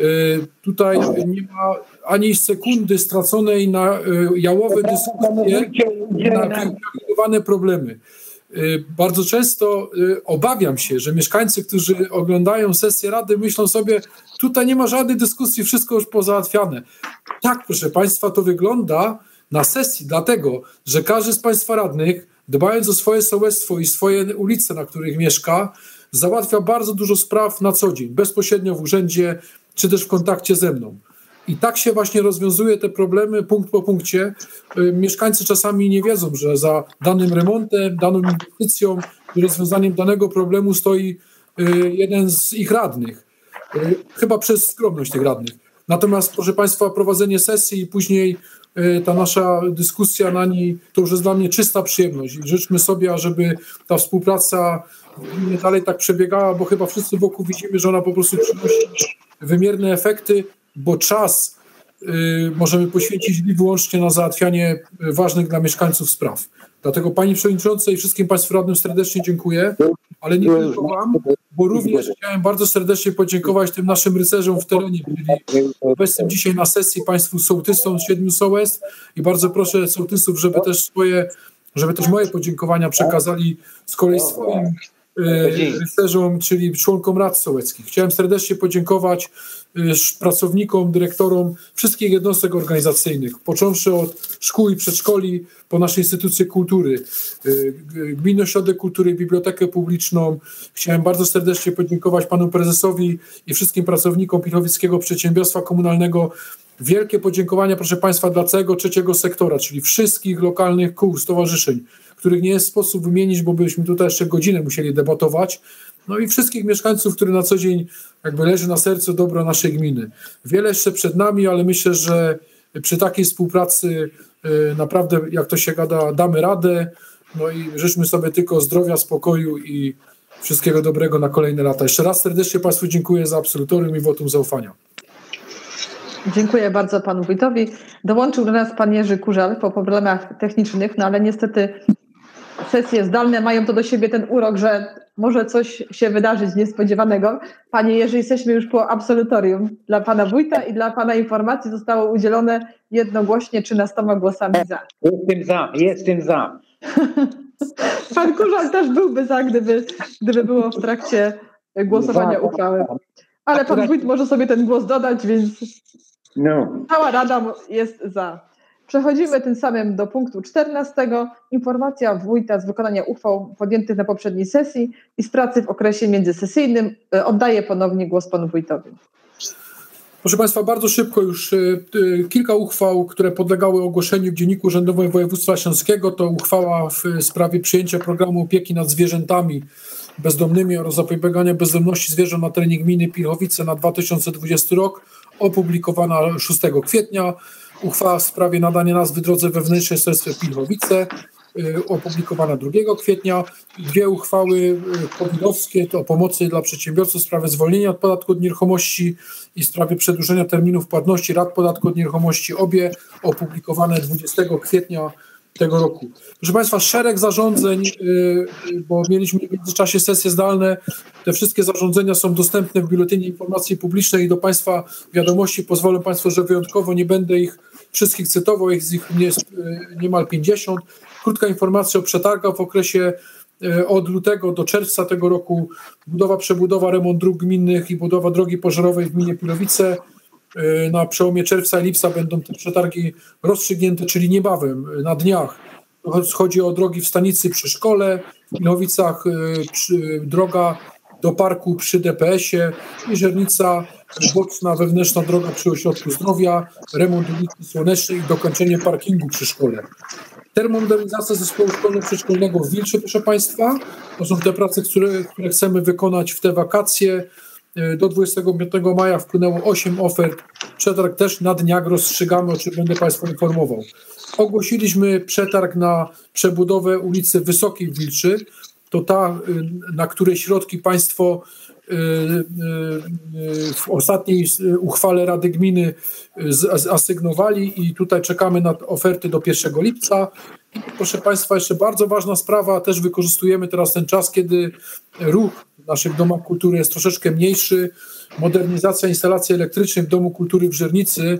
Y, tutaj nie ma ani sekundy straconej na y, jałowe dyskusje, na wyimaginowane problemy. Y, bardzo często obawiam się, że mieszkańcy, którzy oglądają sesję Rady, myślą sobie, tutaj nie ma żadnej dyskusji, wszystko już pozałatwiane. Tak, proszę Państwa, to wygląda na sesji, dlatego, że każdy z Państwa radnych dbając o swoje sołectwo i swoje ulice, na których mieszka, załatwia bardzo dużo spraw na co dzień, bezpośrednio w urzędzie, czy też w kontakcie ze mną. I tak się właśnie rozwiązuje te problemy punkt po punkcie. Y, mieszkańcy czasami nie wiedzą, że za danym remontem, daną inwestycją, rozwiązaniem danego problemu stoi y, jeden z ich radnych. Y, chyba przez skromność tych radnych. Natomiast, proszę Państwa, prowadzenie sesji i później ta nasza dyskusja na niej to już jest dla mnie czysta przyjemność. I życzmy sobie, ażeby ta współpraca nie dalej tak przebiegała, bo chyba wszyscy wokół widzimy, że ona po prostu przynosi wymierne efekty, bo czas y, możemy poświęcić wyłącznie na załatwianie ważnych dla mieszkańców spraw. Dlatego Pani Przewodniczącej i wszystkim Państwu radnym serdecznie dziękuję, ale nie tylko Wam, bo również chciałem bardzo serdecznie podziękować tym naszym rycerzom w terenie, czyli obecnym dzisiaj na sesji Państwu sołtysom siedmiu sołectw. I bardzo proszę sołtysów, żeby też swoje, żeby też moje podziękowania przekazali z kolei swoim E, rycerzom, czyli członkom rad sołeckich. Chciałem serdecznie podziękować e, pracownikom, dyrektorom wszystkich jednostek organizacyjnych, począwszy od szkół i przedszkoli, po nasze instytucje kultury, e, Gminny Ośrodek Kultury, Bibliotekę Publiczną. Chciałem bardzo serdecznie podziękować panu prezesowi i wszystkim pracownikom Pilchowickiego Przedsiębiorstwa Komunalnego. Wielkie podziękowania, proszę państwa, dla całego trzeciego sektora, czyli wszystkich lokalnych kół, stowarzyszeń, których nie jest sposób wymienić, bo byśmy tutaj jeszcze godzinę musieli debatować. No i wszystkich mieszkańców, którzy na co dzień jakby leży na sercu dobro naszej gminy. Wiele jeszcze przed nami, ale myślę, że przy takiej współpracy y, naprawdę, jak to się gada, damy radę. No i życzmy sobie tylko zdrowia, spokoju i wszystkiego dobrego na kolejne lata. Jeszcze raz serdecznie Państwu dziękuję za absolutorium i wotum zaufania. Dziękuję bardzo panu wójtowi. Dołączył do nas pan Jerzy Kurzal po problemach technicznych, no ale niestety sesje zdalne mają to do siebie ten urok, że może coś się wydarzyć niespodziewanego. Panie Jerzy, jesteśmy już po absolutorium. Dla pana wójta i dla pana informacji zostało udzielone jednogłośnie 13 głosami za. Jestem za, jestem za. Pan Kurzal też byłby za, gdyby, gdyby było w trakcie głosowania uchwały. Ale pan wójt może sobie ten głos dodać, więc no. cała rada jest za. Przechodzimy tym samym do punktu 14. Informacja wójta z wykonania uchwał podjętych na poprzedniej sesji i z pracy w okresie międzysesyjnym. E, oddaję ponownie głos panu wójtowi. Proszę Państwa, bardzo szybko już y, y, kilka uchwał, które podlegały ogłoszeniu w Dzienniku Urzędowym Województwa Śląskiego. To uchwała w sprawie przyjęcia programu opieki nad zwierzętami bezdomnymi oraz zapobiegania bezdomności zwierząt na terenie gminy Pilchowice na 2020 rok, opublikowana 6 kwietnia. Uchwała w sprawie nadania nazwy drodze wewnętrznej Serstwie Pilchowice, y, opublikowana 2 kwietnia, dwie uchwały y, covidowskie o pomocy dla przedsiębiorców w sprawie zwolnienia od podatku od nieruchomości i w sprawie przedłużenia terminów płatności rat podatku od nieruchomości, obie opublikowane 20 kwietnia tego roku. Proszę Państwa, szereg zarządzeń, y, bo mieliśmy w międzyczasie sesje zdalne. Te wszystkie zarządzenia są dostępne w Biuletynie Informacji Publicznej i do Państwa wiadomości pozwolę Państwu, że wyjątkowo nie będę ich wszystkich cytował, jest ich nie, niemal 50. Krótka informacja o przetargach w okresie e, od lutego do czerwca tego roku budowa, przebudowa, remont dróg gminnych i budowa drogi pożarowej w gminie Pilowice. Na przełomie czerwca i lipca będą te przetargi rozstrzygnięte, czyli niebawem, na dniach. chodzi o drogi w stanicy przy szkole, w Milowicach przy, droga do parku przy DPS-ie, Jeżernica, boczna wewnętrzna droga przy ośrodku zdrowia, remont ulicy Słonecznej i dokończenie parkingu przy szkole. Termomodernizacja zespołu szkolno-przedszkolnego w Wilczy, proszę Państwa. To są te prace, które, które chcemy wykonać w te wakacje. Do 25 maja wpłynęło 8 ofert. Przetarg też na dniach rozstrzygamy, o czym będę Państwa informował. Ogłosiliśmy przetarg na przebudowę ulicy Wysokiej Wilczy. To ta, na której środki Państwo w ostatniej uchwale Rady Gminy asygnowali i tutaj czekamy na oferty do 1 lipca. Proszę Państwa, jeszcze bardzo ważna sprawa, też wykorzystujemy teraz ten czas, kiedy ruch w naszych domach kultury jest troszeczkę mniejszy. Modernizacja instalacji elektrycznych w Domu Kultury w Żernicy,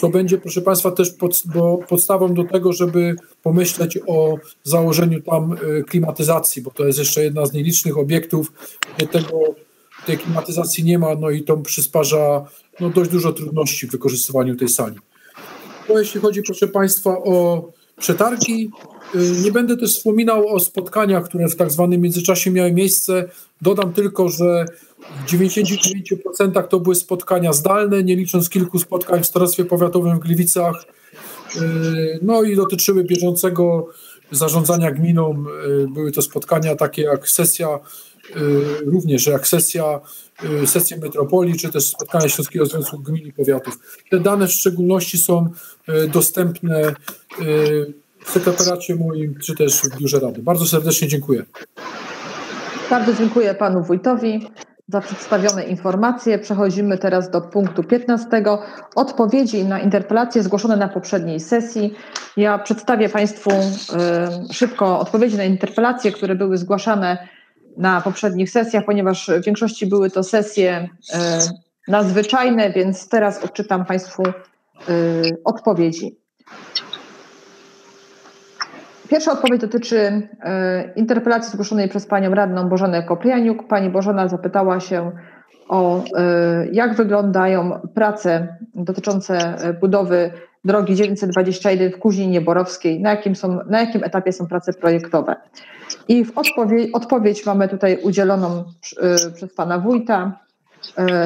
co będzie, proszę Państwa, też pod, podstawą do tego, żeby pomyśleć o założeniu tam klimatyzacji, bo to jest jeszcze jedna z nielicznych obiektów, gdzie tego tej klimatyzacji nie ma, no i to przysparza no, dość dużo trudności w wykorzystywaniu tej sali. To jeśli chodzi, proszę Państwa, o przetargi. Nie będę też wspominał o spotkaniach, które w tak zwanym międzyczasie miały miejsce. Dodam tylko, że w 99% to były spotkania zdalne, nie licząc kilku spotkań w Starostwie Powiatowym w Gliwicach. No i dotyczyły bieżącego zarządzania gminą. Były to spotkania takie jak sesja również jak sesja, sesja metropolii, czy też spotkania Śląskiego Związku Gmin i Powiatów. Te dane w szczególności są dostępne w sekretariacie moim, czy też w biurze rady. Bardzo serdecznie dziękuję. Bardzo dziękuję panu wójtowi za przedstawione informacje. Przechodzimy teraz do punktu 15. Odpowiedzi na interpelacje zgłoszone na poprzedniej sesji. Ja przedstawię Państwu szybko odpowiedzi na interpelacje, które były zgłaszane na poprzednich sesjach, ponieważ w większości były to sesje nadzwyczajne, więc teraz odczytam Państwu odpowiedzi. Pierwsza odpowiedź dotyczy interpelacji zgłoszonej przez panią radną Bożenę Koprianiuk. Pani Bożena zapytała się o jak wyglądają prace dotyczące budowy drogi 921 w Kuźninie Borowskiej, na jakim, są, na jakim etapie są prace projektowe. I w odpowiedź, odpowiedź mamy tutaj udzieloną przez pana wójta.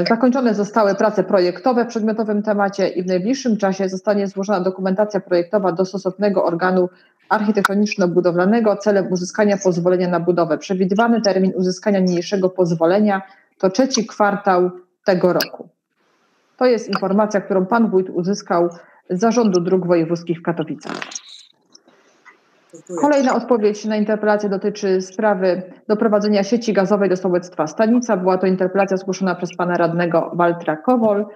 Zakończone zostały prace projektowe w przedmiotowym temacie i w najbliższym czasie zostanie złożona dokumentacja projektowa do stosownego organu architektoniczno-budowlanego celem uzyskania pozwolenia na budowę. Przewidywany termin uzyskania niniejszego pozwolenia to trzeci kwartał tego roku. To jest informacja, którą pan wójt uzyskał Zarządu Dróg Wojewódzkich w Katowicach. Kolejna odpowiedź na interpelację dotyczy sprawy doprowadzenia sieci gazowej do sołectwa Stanica. Była to interpelacja zgłoszona przez pana radnego Waltra Kowol.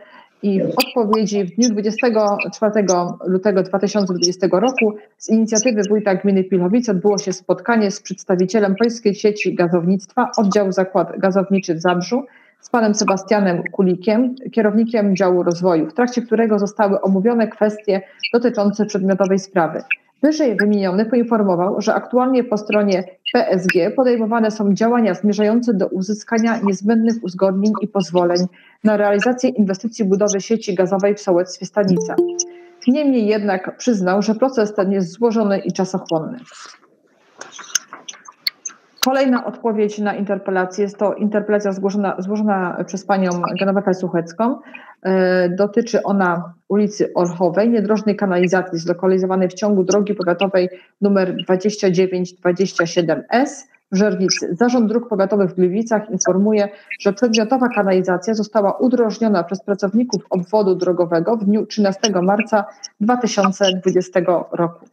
I w odpowiedzi w dniu 24 lutego 2020 roku z inicjatywy wójta gminy Pilchowice odbyło się spotkanie z przedstawicielem Polskiej Sieci Gazownictwa, oddział Zakład Gazowniczy w Zabrzu, z panem Sebastianem Kulikiem, kierownikiem działu rozwoju, w trakcie którego zostały omówione kwestie dotyczące przedmiotowej sprawy. Wyżej wymieniony poinformował, że aktualnie po stronie PSG podejmowane są działania zmierzające do uzyskania niezbędnych uzgodnień i pozwoleń na realizację inwestycji budowy sieci gazowej w sołectwie Stanica. Niemniej jednak przyznał, że proces ten jest złożony i czasochłonny. Kolejna odpowiedź na interpelację jest to interpelacja złożona, złożona przez panią Genowefę Suchecką. Dotyczy ona ulicy Olchowej, niedrożnej kanalizacji zlokalizowanej w ciągu drogi powiatowej nr 2927S w Żernicy. Zarząd Dróg Powiatowych w Gliwicach informuje, że przedmiotowa kanalizacja została udrożniona przez pracowników obwodu drogowego w dniu 13 marca 2020 roku.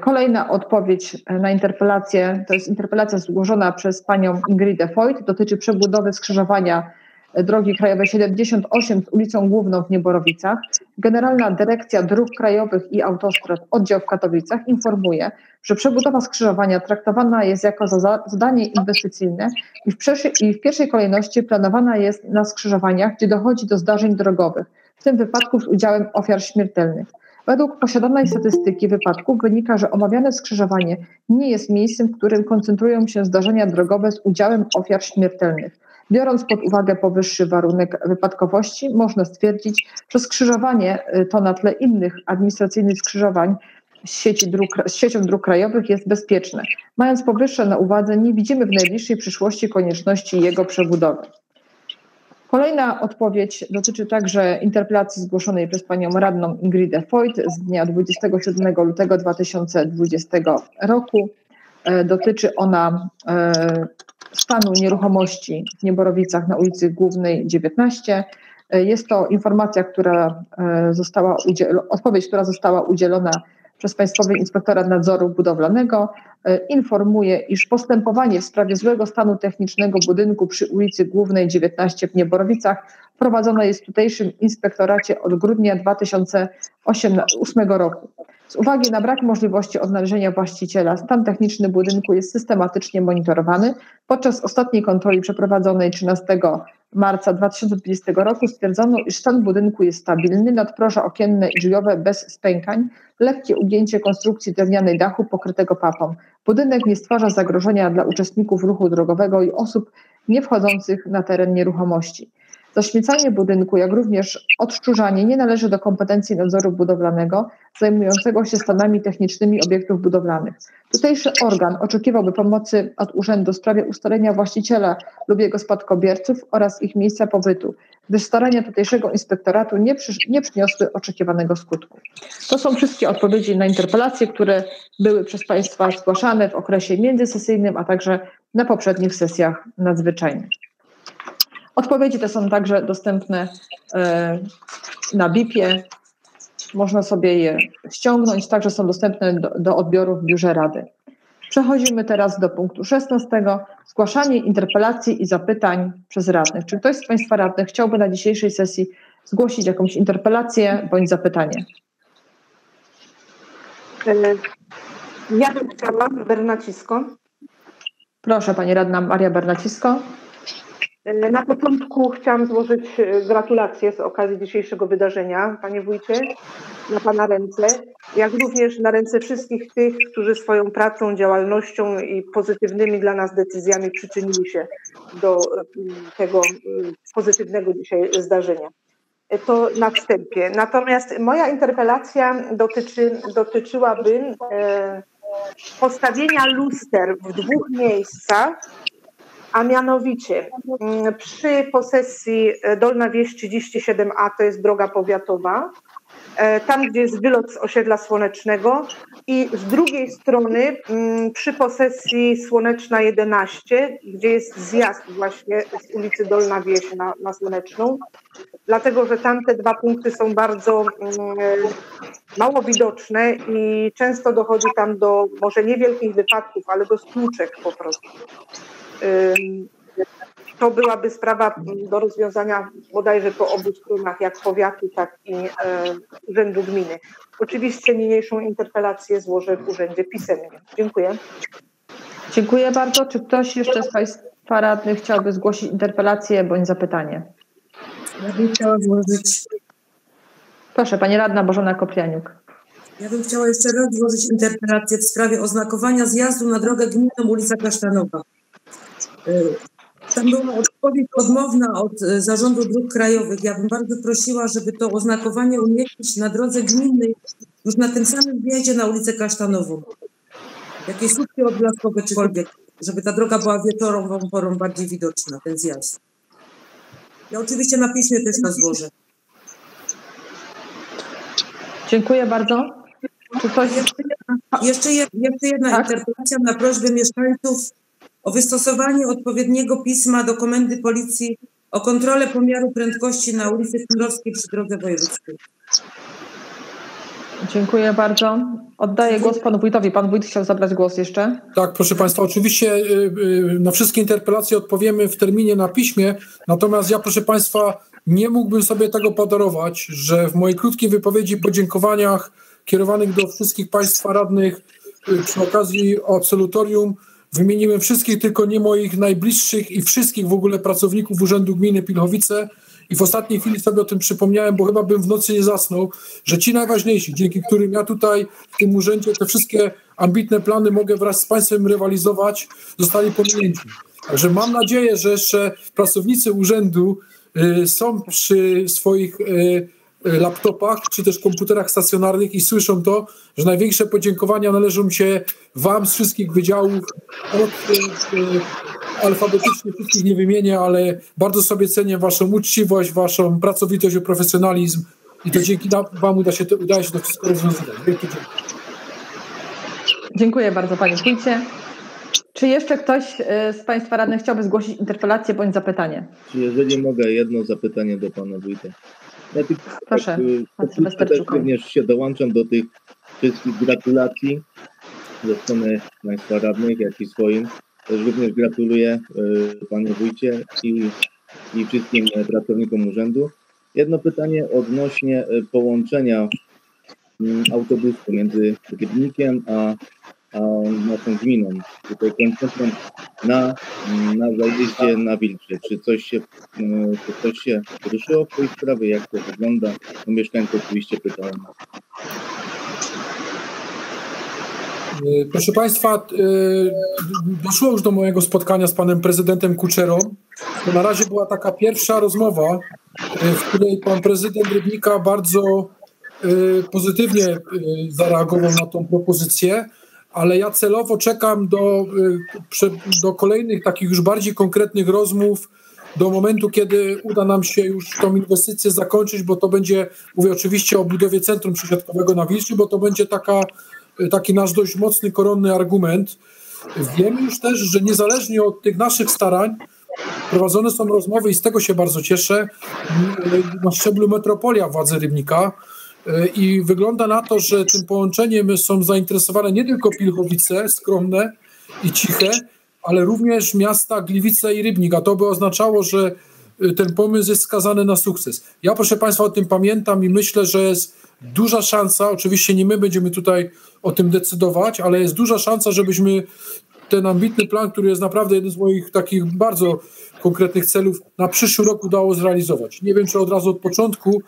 Kolejna odpowiedź na interpelację to jest interpelacja złożona przez panią Ingridę Foyt, dotyczy przebudowy skrzyżowania drogi krajowej 78 z ulicą Główną w Nieborowicach. Generalna Dyrekcja Dróg Krajowych i Autostrad Oddział w Katowicach informuje, że przebudowa skrzyżowania traktowana jest jako zadanie inwestycyjne i w, i w pierwszej kolejności planowana jest na skrzyżowaniach, gdzie dochodzi do zdarzeń drogowych, w tym wypadków z udziałem ofiar śmiertelnych. Według posiadanej statystyki wypadków wynika, że omawiane skrzyżowanie nie jest miejscem, w którym koncentrują się zdarzenia drogowe z udziałem ofiar śmiertelnych. Biorąc pod uwagę powyższy warunek wypadkowości, można stwierdzić, że skrzyżowanie to na tle innych administracyjnych skrzyżowań z, sieci dróg, z siecią dróg krajowych jest bezpieczne. Mając powyższe na uwadze, nie widzimy w najbliższej przyszłości konieczności jego przebudowy. Kolejna odpowiedź dotyczy także interpelacji zgłoszonej przez panią radną Ingridę Foyt z dnia 27 lutego 2020 roku. E, Dotyczy ona e, stanu nieruchomości w Nieborowicach na ulicy Głównej 19. E, Jest to informacja, która została udziel- odpowiedź, która została udzielona przez Państwowy Inspektorat Nadzoru Budowlanego. E, Informuje, iż postępowanie w sprawie złego stanu technicznego budynku przy ulicy Głównej 19 w Nieborowicach prowadzone jest w tutejszym inspektoracie od grudnia 2008 roku. Z uwagi na brak możliwości odnalezienia właściciela, stan techniczny budynku jest systematycznie monitorowany. Podczas ostatniej kontroli przeprowadzonej 13 marca 2020 roku stwierdzono, iż stan budynku jest stabilny, nadproża okienne i drzwiowe bez spękań, lekkie ugięcie konstrukcji drewnianej dachu pokrytego papą. Budynek nie stwarza zagrożenia dla uczestników ruchu drogowego i osób nie wchodzących na teren nieruchomości. Zaśmiecanie budynku, jak również odszczurzanie nie należy do kompetencji nadzoru budowlanego zajmującego się stanami technicznymi obiektów budowlanych. Tutejszy organ oczekiwałby pomocy od urzędu w sprawie ustalenia właściciela lub jego spadkobierców oraz ich miejsca pobytu, gdyż starania tutejszego inspektoratu nie, przysz- nie przyniosły oczekiwanego skutku. To są wszystkie odpowiedzi na interpelacje, które były przez Państwa zgłaszane w okresie międzysesyjnym, a także na poprzednich sesjach nadzwyczajnych. Odpowiedzi te są także dostępne e, na BIP-ie. Można sobie je ściągnąć, także są dostępne do, do odbioru w biurze Rady. Przechodzimy teraz do punktu 16. Zgłaszanie interpelacji i zapytań przez radnych. Czy ktoś z Państwa radnych chciałby na dzisiejszej sesji zgłosić jakąś interpelację bądź zapytanie? E, Ja bym chciała, Bernacisko. Proszę Pani Radna Maria Bernacisko. E, Na początku chciałam złożyć e, gratulacje z okazji dzisiejszego wydarzenia, Panie Wójcie, na Pana ręce, jak również na ręce wszystkich tych, którzy swoją pracą, działalnością i pozytywnymi dla nas decyzjami przyczynili się do e, tego e, pozytywnego dzisiaj zdarzenia. E, To na wstępie. Natomiast moja interpelacja dotyczy, dotyczyłaby postawienia luster w dwóch miejscach, a mianowicie mm, przy posesji e, Dolna Wieś 37A, to jest droga powiatowa, e, tam gdzie jest wylot z osiedla Słonecznego i z drugiej strony mm, przy posesji Słoneczna 11, gdzie jest zjazd właśnie z ulicy Dolna Wieś na, na Słoneczną, dlatego że tamte dwa punkty są bardzo mm, mało widoczne i często dochodzi tam do może niewielkich wypadków, ale do stłuczek po prostu. To byłaby sprawa do rozwiązania bodajże po obu stronach, jak powiatu, tak i e, urzędu gminy. Oczywiście niniejszą interpelację złożę w urzędzie pisemnie. Dziękuję. Dziękuję bardzo. Czy ktoś jeszcze z Państwa radnych chciałby zgłosić interpelację bądź zapytanie? Ja bym chciała złożyć, Proszę, Pani Radna Bożena Koprianiuk. ja bym chciała jeszcze raz złożyć interpelację w sprawie oznakowania zjazdu na drogę gminną ulica Kasztanowa. Y, Tam była odpowiedź odmowna od y, Zarządu Dróg Krajowych. Ja bym bardzo prosiła, żeby to oznakowanie umieścić na drodze gminnej, już na tym samym wjeździe na ulicę Kasztanową. Jakieś słupki odblaskowe czykolwiek, żeby ta droga była wieczorową porą bardziej widoczna, ten zjazd. Ja oczywiście na piśmie też to złożę. Dziękuję bardzo. Czy ktoś... Jeszcze jedna, jeszcze jed- jeszcze jedna interpelacja na prośbę mieszkańców o wystosowanie odpowiedniego pisma do Komendy Policji o kontrolę pomiaru prędkości na ulicy Kundrowskiej przy drodze wojewódzkiej. Dziękuję bardzo. Oddaję głos Panu Wójtowi. Pan Wójt chciał zabrać głos jeszcze. Tak, proszę Państwa, oczywiście y, y, na wszystkie interpelacje odpowiemy w terminie na piśmie, natomiast ja, proszę Państwa, nie mógłbym sobie tego podarować, że w mojej krótkiej wypowiedzi, podziękowaniach kierowanych do wszystkich Państwa radnych y, przy okazji absolutorium wymieniłem wszystkich, tylko nie moich najbliższych i wszystkich w ogóle pracowników Urzędu Gminy Pilchowice i w ostatniej chwili sobie o tym przypomniałem, bo chyba bym w nocy nie zasnął, że ci najważniejsi, dzięki którym ja tutaj w tym urzędzie te wszystkie ambitne plany mogę wraz z Państwem rywalizować, zostali pominięci. Także mam nadzieję, że jeszcze pracownicy urzędu y, są przy swoich y, laptopach czy też komputerach stacjonarnych i słyszą to, że największe podziękowania należą się Wam z wszystkich wydziałów. Od, y, y, alfabetycznie wszystkich nie wymienię, ale bardzo sobie cenię Waszą uczciwość, Waszą pracowitość i profesjonalizm i to dzięki Wam uda się to, udaje się to wszystko rozwiązywać. Wielkie dzięki. Dziękuję bardzo Panie Wójcie. Czy jeszcze ktoś z Państwa radnych chciałby zgłosić interpelację bądź zapytanie? Jeżeli mogę, jedno zapytanie do pana wójta. Ja tylko Proszę, y, pan po Sylwester też Czukon. również się dołączam do tych wszystkich gratulacji ze strony państwa radnych, jak i swoim. Też również gratuluję y, panu wójcie i, i wszystkim pracownikom urzędu. Jedno pytanie odnośnie e, połączenia mm, autobusu między Rybnikiem a naszą gminą. Tutaj koncentrując na, na zajeździe na Wilczy. Czy coś się, e, czy coś się ruszyło w tej sprawie? Jak to wygląda? No, mieszkańcy oczywiście pytają. Y, Proszę Państwa, y, doszło już do mojego spotkania z panem prezydentem Kuczerą. To na razie była taka pierwsza rozmowa, w której pan prezydent Rybnika bardzo pozytywnie zareagował na tą propozycję, ale ja celowo czekam do, y, do kolejnych takich już bardziej konkretnych rozmów, do momentu, kiedy uda nam się już tą inwestycję zakończyć, bo to będzie, mówię oczywiście o budowie centrum przysiadkowego na Wilczy, bo to będzie taka, taki nasz dość mocny, koronny argument. Wiemy już też, że niezależnie od tych naszych starań, prowadzone są rozmowy i z tego się bardzo cieszę, m, na szczeblu metropolia władzy Rybnika Y, i wygląda na to, że tym połączeniem są zainteresowane nie tylko Pilchowice skromne i ciche, ale również miasta Gliwice i Rybnik, a to by oznaczało, że y, ten pomysł jest skazany na sukces. Ja proszę Państwa o tym pamiętam i myślę, że jest duża szansa, oczywiście nie my będziemy tutaj o tym decydować, ale jest duża szansa, żebyśmy ten ambitny plan, który jest naprawdę jednym z moich takich bardzo konkretnych celów, na przyszły rok udało zrealizować. Nie wiem, czy od razu od początku,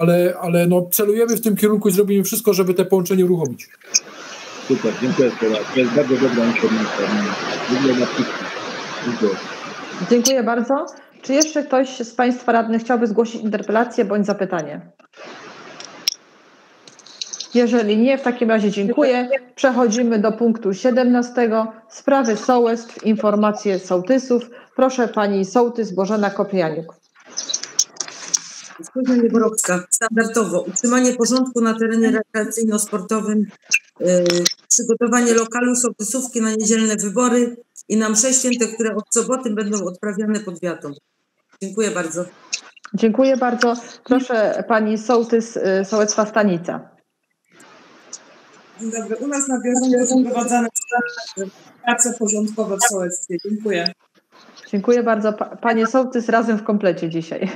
ale, ale no celujemy w tym kierunku i zrobimy wszystko, żeby te połączenie uruchomić. Super, dziękuję bardzo. To jest bardzo dobra informacja. Ogóle na. Dziękuję. Dziękuję bardzo. Czy jeszcze ktoś z Państwa radnych chciałby zgłosić interpelację bądź zapytanie? Jeżeli nie, w takim razie dziękuję. Przechodzimy do punktu 17. Sprawy sołectw, informacje sołtysów. Proszę Pani sołtys Bożena Kopianiuk. Spółka Nieborowska. Standardowo utrzymanie porządku na terenie rekreacyjno-sportowym, yy, przygotowanie lokalu sołtysówki na niedzielne wybory i na msze święte, które od soboty będą odprawiane pod wiatą. Dziękuję bardzo. Dziękuję bardzo. Proszę Pani sołtys y, sołectwa Stanica. Dzień dobry. U nas na bieżąco są prowadzone prace porządkowe w sołectwie. Dziękuję. Dziękuję bardzo. Pa- Panie sołtys razem w komplecie dzisiaj.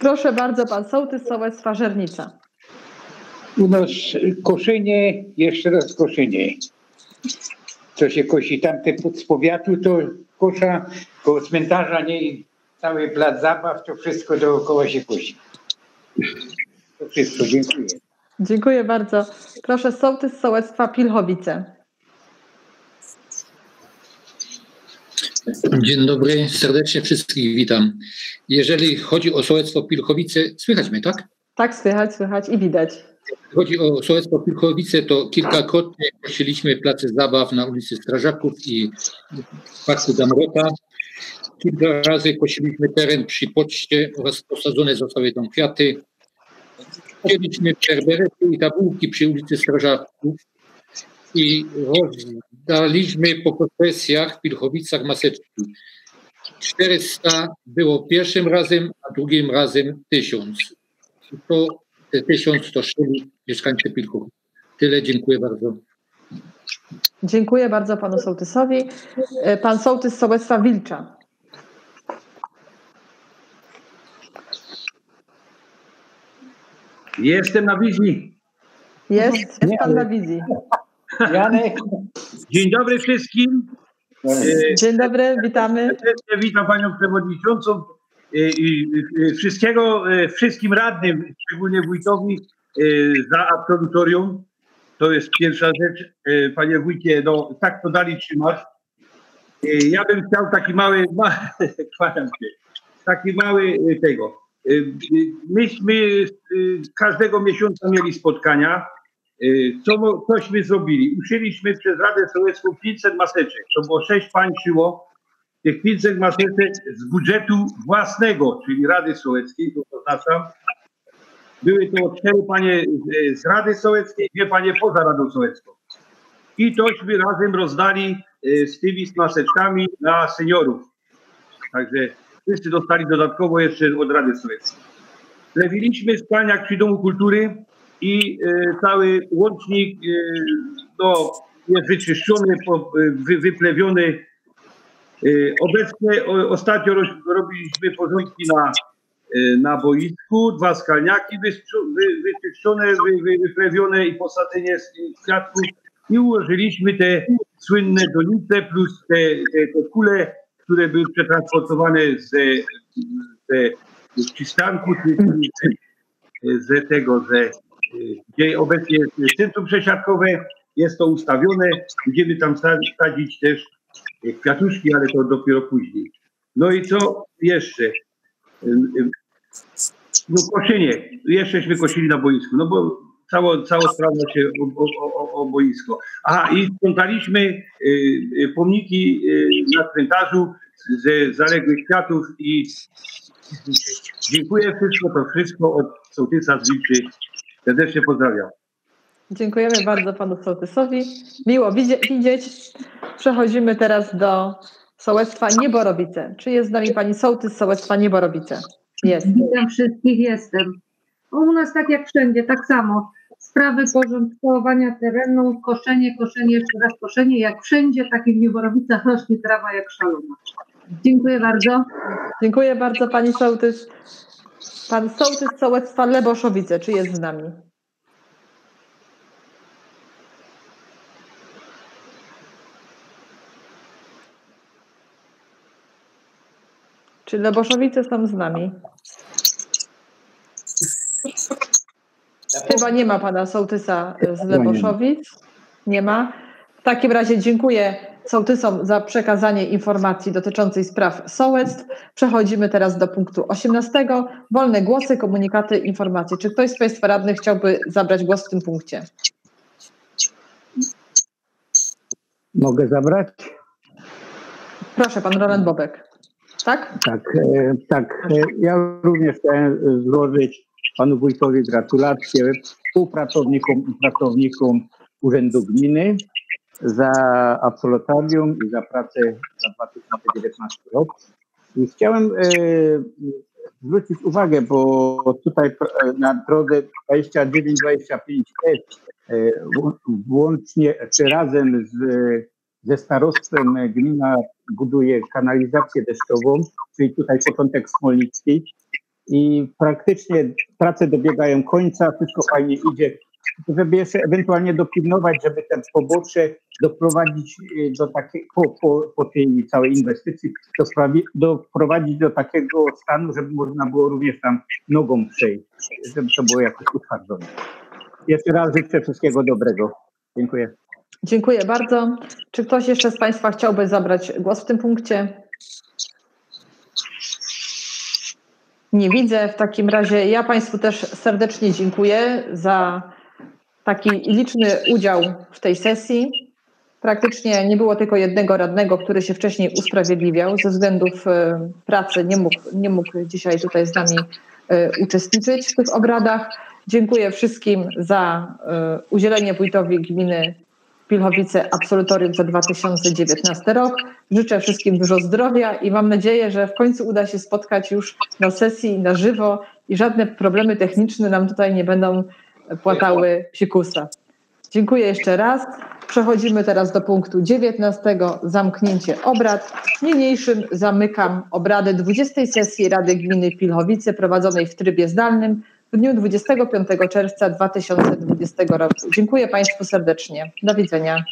Proszę bardzo, Pan sołtys sołectwa Żernica. U nas koszenie, jeszcze raz koszenie. Co się kosi tamte z powiatu, to kosza koło cmentarza, nie cały plac zabaw, to wszystko dookoła się kosi. To wszystko, dziękuję. Dziękuję bardzo. Proszę sołtys sołectwa Pilchowice. Dzień dobry, serdecznie wszystkich witam. Jeżeli chodzi o sołectwo Pilchowice, słychać mnie, tak? Tak, słychać, słychać i widać. Jeśli chodzi o sołectwo Pilchowice, to kilkakrotnie kościliśmy place zabaw na ulicy Strażaków i w Parku Damrota. Kilka razy kosiliśmy teren przy poczcie oraz posadzone zostały tam kwiaty. Chcieliśmy cerberety i tabółki przy ulicy Strażaków i rozdaliśmy po posesjach w Pilchowicach maseczki. 400 było pierwszym razem, a drugim razem 1000. I to te 1000 to szyli mieszkańcy Pilchowic. Tyle, dziękuję bardzo. Dziękuję bardzo Panu sołtysowi. E, Pan sołtys sołectwa Wilcza. Jestem na wizji. Jest, jest Pan na wizji. Janek. Dzień dobry wszystkim. E, Dzień dobry, witamy. Serdecznie Witam Panią Przewodniczącą e, i e, wszystkiego, wszystkim radnym, szczególnie wójtowi za absolutorium. To jest pierwsza rzecz. Panie wójcie, no tak to dalej trzymać. Ja bym chciał taki mały, ma, taki mały tego. myśmy każdego miesiąca mieli spotkania. Y, Co, cośmy zrobili? Uszyliśmy przez Radę Sowiecką 500 maseczek. To było sześć pań szyło. Tych 500 maseczek z budżetu własnego, czyli Rady Sowieckiej, to oznaczam. Były to cztery panie z- z Rady Sowieckiej, dwie panie poza Radą Sowiecką. I tośmy razem rozdali y, z tymi z maseczkami dla seniorów. Także wszyscy dostali dodatkowo jeszcze od Rady Sowieckiej. Lewiliśmy spalniak przy Domu Kultury i e, cały łącznik e, no, jest wyczyszczony, wy, wyplewiony. Obecnie ostatnio robiliśmy porządki na, na boisku, dwa skalniaki wyczyszczone, wy, wy, wyplewione i posadzenie z- kwiatków i ułożyliśmy te słynne donice plus te, te, te kule, które były przetransportowane z, z, z przystanku, czy, z tego, że gdzie obecnie jest centrum przesiadkowe, jest to ustawione, będziemy tam sadzić, też kwiatuszki, ale to dopiero później. No i co jeszcze? No koszenie, jeszcześmy kosili na boisku, no bo cało, cała sprawa się o, o, o, boisko. A i sprzątaliśmy y, y, pomniki y, na cmentarzu ze zaległych kwiatów i dziękuję wszystko, to wszystko od sołtysa z Wilczy. Serdecznie pozdrawiam. Dziękujemy bardzo panu sołtysowi. Miło widzie- widzieć. Przechodzimy teraz do sołectwa Nieborowice. Czy jest z nami pani sołtys sołectwa Nieborowice? Jest. Witam wszystkich, jestem. U nas tak jak wszędzie, tak samo. Sprawy porządkowania terenu, koszenie, koszenie, jeszcze raz koszenie. Jak wszędzie, tak i w Nieborowicach rośnie trawa jak szalona. Dziękuję bardzo. Dziękuję bardzo pani sołtys. Pan sołtys sołectwa Leboszowice. Czy jest z nami? Czy Leboszowice są z nami? Chyba nie ma pana sołtysa z Leboszowic. Nie ma. W takim razie dziękuję sołtysom za przekazanie informacji dotyczącej spraw sołectw. Przechodzimy teraz do punktu 18. Wolne głosy, komunikaty, informacje. Czy ktoś z Państwa radnych chciałby zabrać głos w tym punkcie? Mogę zabrać? Proszę, pan Roland Bobek. Tak? Tak, e, tak. E, ja również chciałem złożyć panu wójtowi gratulacje, współpracownikom i pracownikom Urzędu Gminy za absolutorium i za pracę za 2019 rok. I chciałem e, zwrócić uwagę, bo tutaj e, na drodze 29-25 e, w- włącznie czy razem z, ze starostwem gmina buduje kanalizację deszczową, czyli tutaj początek Smolnickiej i praktycznie prace dobiegają końca, wszystko fajnie idzie, żeby jeszcze ewentualnie dopilnować, żeby te pobocze doprowadzić y, do takiego, po, po, po tej całej inwestycji, doprawi, doprowadzić do takiego stanu, żeby można było również tam nogą przejść, żeby to było jakoś utwardzone. Jeszcze raz życzę wszystkiego dobrego. Dziękuję. Dziękuję bardzo. Czy ktoś jeszcze z Państwa chciałby zabrać głos w tym punkcie? Nie widzę. W takim razie ja Państwu też serdecznie dziękuję za taki liczny udział w tej sesji. Praktycznie nie było tylko jednego radnego, który się wcześniej usprawiedliwiał ze względów e, pracy, nie mógł, nie mógł dzisiaj tutaj z nami e, uczestniczyć w tych obradach. Dziękuję wszystkim za e, udzielenie wójtowi gminy Pilchowice absolutorium za 2019 rok. Życzę wszystkim dużo zdrowia i mam nadzieję, że w końcu uda się spotkać już na sesji na żywo i żadne problemy techniczne nam tutaj nie będą płatały psikusa. Dziękuję jeszcze raz. Przechodzimy teraz do punktu 19. Zamknięcie obrad. Niniejszym zamykam obrady 20. sesji Rady Gminy Pilchowice prowadzonej w trybie zdalnym w dniu 25 czerwca 2020 roku. Dziękuję Państwu serdecznie. Do widzenia.